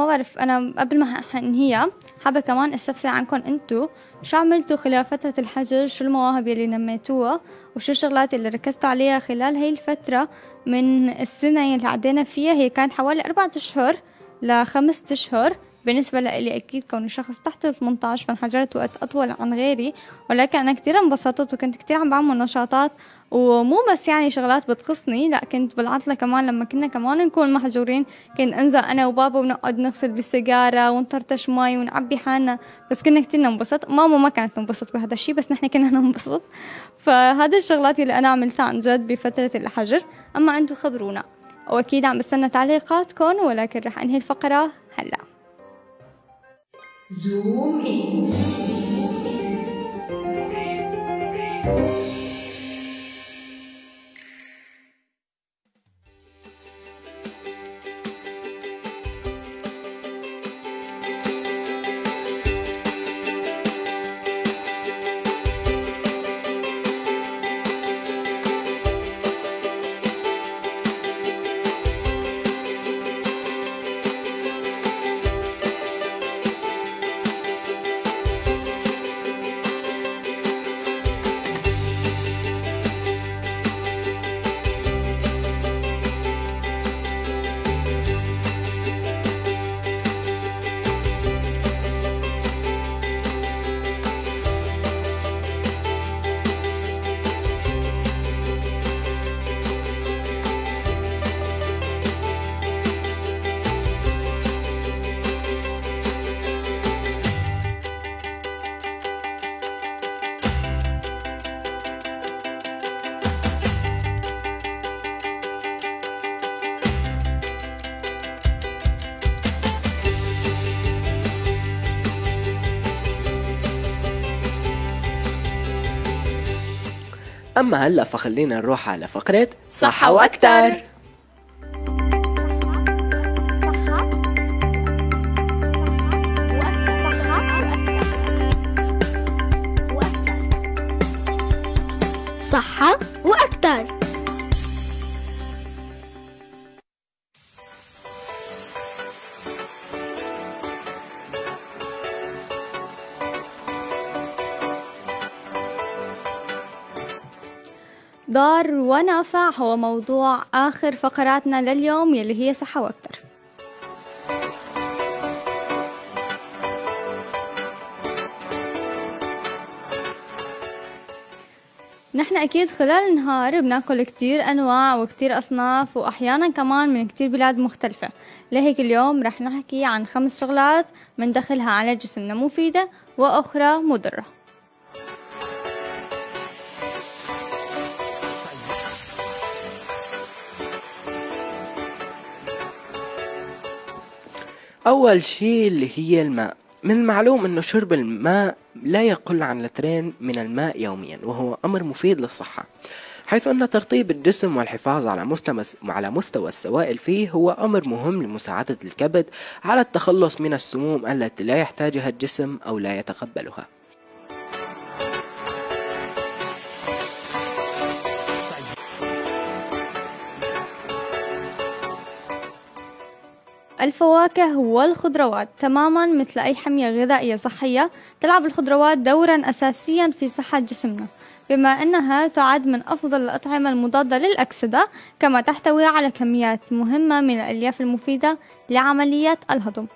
ما بعرف أنا قبل ما انهيها حابة كمان أستفسر عنكم أنتو شو عملتوا خلال فترة الحجر؟ شو المواهب يلي نميتوها؟ وشو الشغلات اللي ركزتوا عليها خلال هاي الفترة من السنة اللي عدينا فيها؟ هي كانت حوالي أربعة أشهر لخمسة أشهر. بالنسبة لإلي أكيد كوني شخص تحت ال 18 فانحجرت وقت أطول عن غيري ولكن أنا كتير انبسطت وكنت كتير عم بعمل نشاطات ومو بس يعني شغلات بتخصني لا كنت بالعطلة كمان لما كنا كمان نكون محجورين. كنت أنزل أنا وبابا ونقعد نغسل بالسيجارة ونطرطش مي ونعبي حالنا. بس كنا كتير ننبسط. ماما ما كانت تنبسط بهذا الشيء بس نحن كنا (laughs) ننبسط. فهذا الشغلات اللي أنا عملتها عن جد بفترة الحجر. أما انتو خبرونا. وأكيد عم بستنى تعليقاتكم ولكن رح أنهي الفقرة هلا. زوم أما هلا فخلينا نروح على فقرة صحة وأكتر. ونافع. هو موضوع آخر فقراتنا لليوم يلي هي صحة وأكتر. نحن أكيد خلال النهار بناكل كتير أنواع وكتير أصناف وأحيانا كمان من كتير بلاد مختلفة. لهيك اليوم رح نحكي عن خمس شغلات مندخلها على جسمنا مفيدة وأخرى مضرة. أول شيء اللي هي الماء. من المعلوم أنه شرب الماء لا يقل عن لترين من الماء يوميا وهو أمر مفيد للصحة. حيث أن ترطيب الجسم والحفاظ على مستوى على مستوى السوائل فيه هو أمر مهم لمساعدة الكبد على التخلص من السموم التي لا يحتاجها الجسم أو لا يتقبلها. الفواكه والخضروات. تماما مثل أي حمية غذائية صحية تلعب الخضروات دورا أساسيا في صحة جسمنا. بما أنها تعد من أفضل الأطعمة المضادة للأكسدة كما تحتوي على كميات مهمة من الألياف المفيدة لعملية الهضم.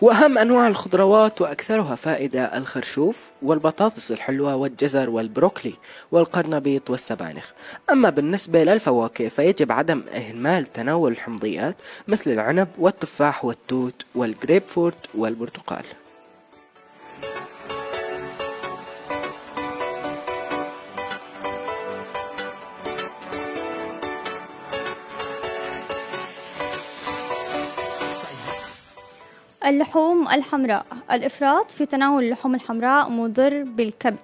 وأهم أنواع الخضروات وأكثرها فائدة الخرشوف والبطاطس الحلوة والجزر والبروكلي والقرنبيط والسبانخ. أما بالنسبة للفواكه فيجب عدم إهمال تناول الحمضيات مثل العنب والتفاح والتوت والجريب فورت والبرتقال. اللحوم الحمراء. الإفراط في تناول اللحوم الحمراء مضر بالكبد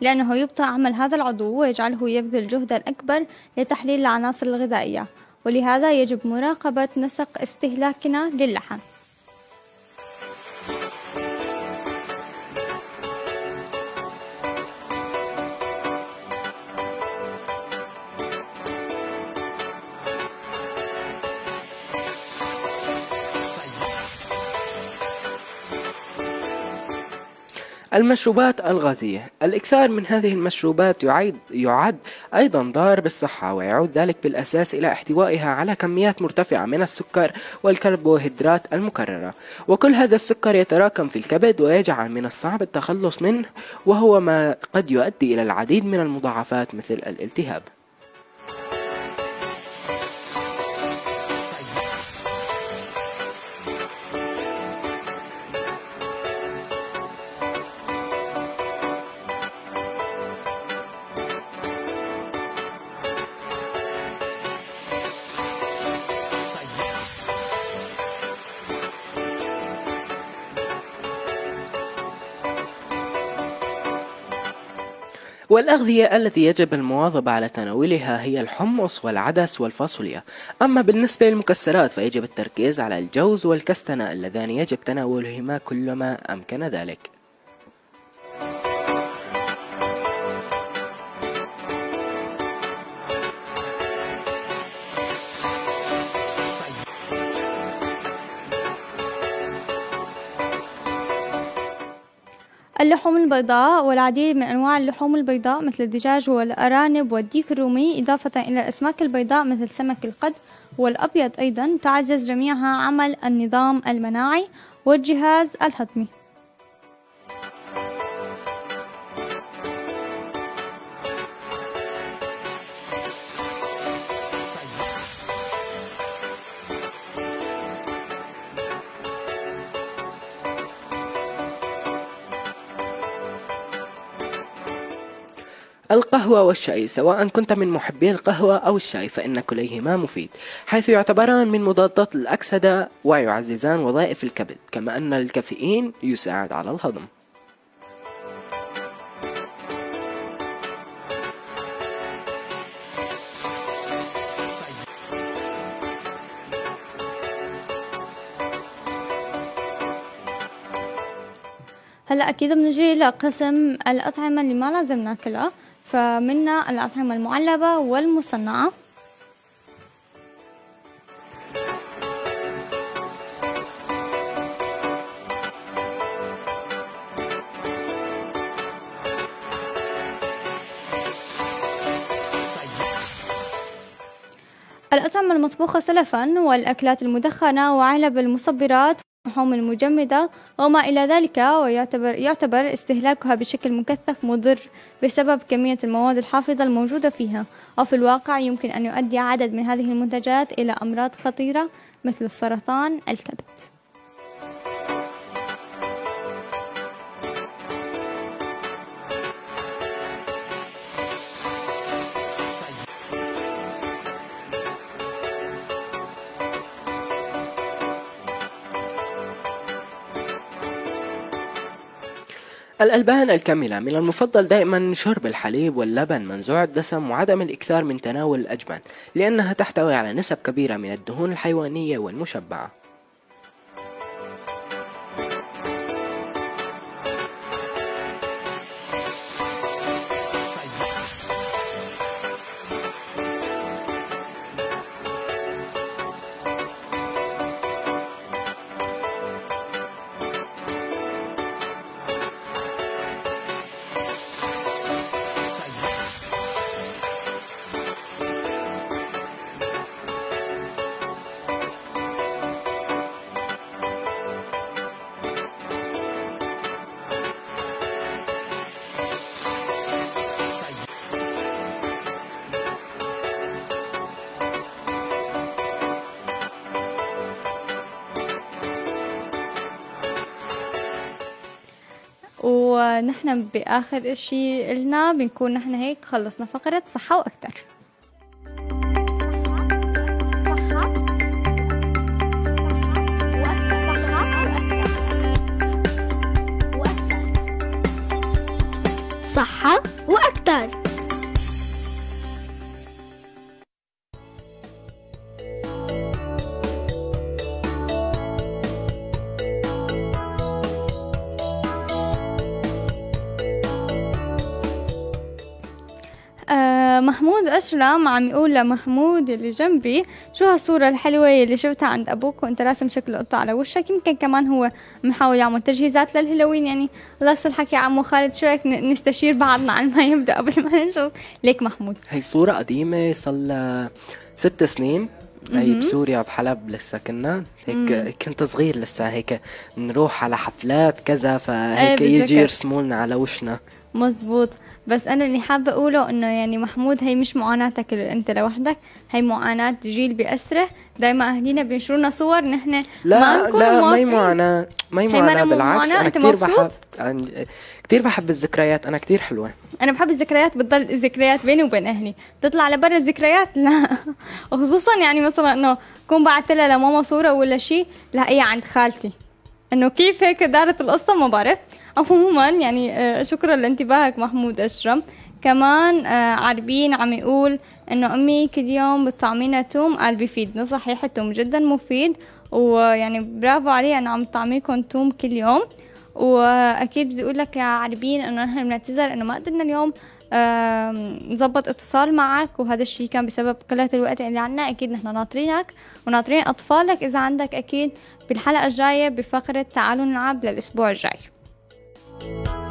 لأنه يبطئ عمل هذا العضو ويجعله يبذل جهدا أكبر لتحليل العناصر الغذائية ولهذا يجب مراقبة نسق استهلاكنا للحم. المشروبات الغازية. الإكثار من هذه المشروبات يعد, يعد أيضا ضار بالصحة ويعود ذلك بالأساس إلى احتوائها على كميات مرتفعة من السكر والكربوهيدرات المكررة. وكل هذا السكر يتراكم في الكبد ويجعل من الصعب التخلص منه وهو ما قد يؤدي إلى العديد من المضاعفات مثل الالتهاب. والأغذية التي يجب المواظبة على تناولها هي الحمص والعدس والفاصوليا. أما بالنسبة للمكسرات فيجب التركيز على الجوز والكستنة اللذان يجب تناولهما كلما أمكن ذلك. اللحوم البيضاء والعديد من أنواع اللحوم البيضاء مثل الدجاج والأرانب والديك الرومي إضافة إلى الأسماك البيضاء مثل سمك القد والأبيض أيضا تعزز جميعها عمل النظام المناعي والجهاز الهضمي. القهوة والشاي سواء كنت من محبي القهوة أو الشاي فإن كليهما مفيد حيث يعتبران من مضادات الأكسدة ويعززان وظائف الكبد كما أن الكافيين يساعد على الهضم. هلا أكيد بنجي لقسم الأطعمة اللي ما لازم ناكلها. فمنا الأطعمة المعلبة والمصنعة. الأطعمة المطبوخة سلفا والأكلات المدخنة وعلب المصبرات. اللحوم المجمدة وما إلى ذلك ويعتبر يعتبر استهلاكها بشكل مكثف مضر بسبب كمية المواد الحافظة الموجودة فيها. وفي الواقع يمكن أن يؤدي عدد من هذه المنتجات إلى أمراض خطيرة مثل السرطان الكبد. الألبان الكاملة من المفضل دائما شرب الحليب واللبن منزوع الدسم وعدم الإكثار من تناول الأجبن لأنها تحتوي على نسب كبيرة من الدهون الحيوانية والمشبعة. بآخر إشي إلنا بنكون نحن هيك خلصنا فقرة صحة وأكتر أشرم عم يقول لمحمود اللي جنبي شو هالصورة الحلوة اللي شفتها عند أبوك وأنت راسم شكل قطة على وشك؟ يمكن كمان هو محاول يعمل تجهيزات للهالوين. يعني الله يصلحك يا عمو خالد شو رأيك نستشير بعضنا عن ما يبدأ قبل ما نشوف؟ ليك محمود. هي صورة قديمة صار لها ست سنين. هي بسوريا بحلب لسه كنا. هيك كنت صغير لسه هيك نروح على حفلات كذا فهيك إيه، يجي. يرسموا لنا على وشنا. مزبوط. بس أنا اللي حابة أقوله إنه يعني محمود هي مش معاناتك اللي أنت لوحدك هي معاناة جيل بأسرة. دائما أهلينا بينشروا لنا صور نحن لا لا ما هي. معاناة ما هي مو بالعكس معاناة، كتير مبسوط؟ بحب كتير بحب الذكريات أنا كتير حلوة. أنا بحب الذكريات بتضل الذكريات بيني وبين أهلي. تطلع لبرا الذكريات؟ لا. (laughs) وخصوصا يعني مثلا إنه كون بعثت لها لماما صورة ولا شيء لا هي عند خالتي. إنه كيف هيك دارت القصة؟ ما بعرف. عموما يعني آه، شكرا لانتباهك محمود أشرم. كمان آه، عربين عم يقول إنه أمي كل يوم بتطعمينا توم. قال بيفيدنا صحيح التوم جدا مفيد. ويعني برافو عليه إنه عم تطعميكم توم كل يوم. وأكيد بدي أقول لك يا عربين إنه نحن بنعتذر إنه ما قدرنا اليوم نظبط اتصال معك. وهذا الشيء كان بسبب قلة الوقت اللي عنا. أكيد نحن ناطرينك وناطرين أطفالك. إذا عندك أكيد بالحلقة الجاية بفقرة تعالوا نلعب للأسبوع الجاي. you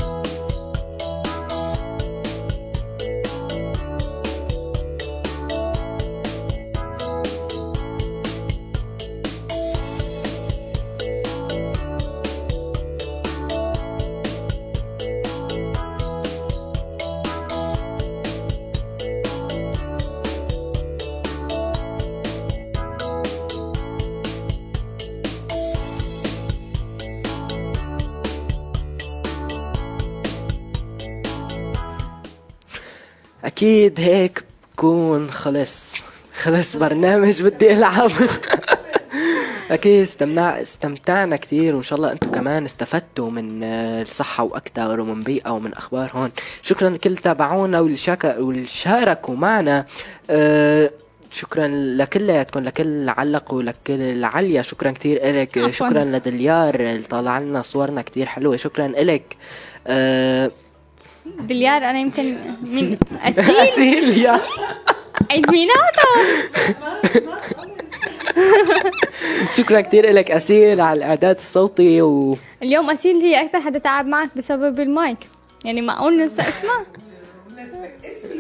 أكيد هيك بكون خلص. خلص برنامج بدي ألعب. (laughs) أكيد استمتع استمتعنا كثير وإن شاء الله أنتم كمان استفدتوا من الصحة وأكثر ومن بيئة ومن أخبار هون. شكرا لكل تابعونا واللي شاركوا معنا. أه شكرا لكلياتكم لكل اللي علقوا لكل عليا. شكرا كثير عفواً. شكرا لدليار اللي طالع لنا صورنا كثير حلوة. شكرا إلك. أه دليار أنا يمكن من أسيل؟ يا. عيد ميلادها. شكرا كثير لك أسيل على الإعداد الصوتي و اليوم أسيل هي أكثر حدا تعب معك بسبب المايك. يعني معقول ننسى اسمها؟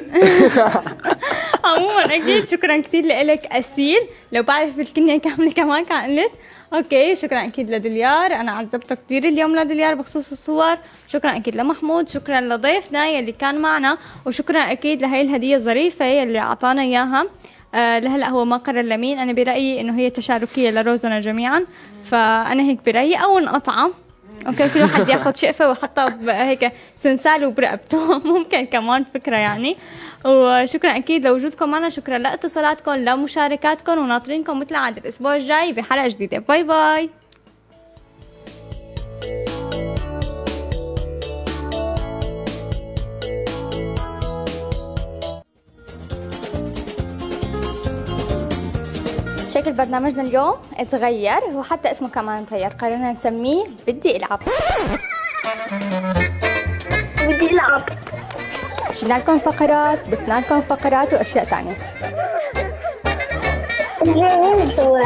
(laughs) عموما أكيد شكرا كثير لك أسيل. لو بعرف الكنية كاملة كمان كان قلت. okay شكرا أكيد لدليار أنا عذبته كثير اليوم لدليار بخصوص الصور. شكرا أكيد لمحمود. شكرا لضيفنا يلي كان معنا. وشكرا أكيد لهي الهدية الظريفة يلي أعطانا إياها. آه لهلأ هو ما قرر لمين. أنا برأيي إنه هي تشاركية لروزنا جميعا. فأنا هيك برأيي. أو انقطعه okay كل واحد ياخذ شقفة ويحطها هيك سنسال برقبته (laughs) ممكن كمان فكرة يعني. وشكرا أكيد لوجودكم معنا. شكرا لإتصالاتكم لمشاركاتكم وناطرينكم مثل العادة الأسبوع الجاي بحلقة جديدة. bye bye. شكل برنامجنا اليوم اتغير وحتى اسمه كمان تغير قررنا نسميه بدي ألعب. بدي ألعب. شلنا لكم فقرات ضفنا لكم فقرات وأشياء ثانية الدول؟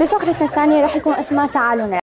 بفقرتنا الثانية رح يكون اسمها تعالوا نلعب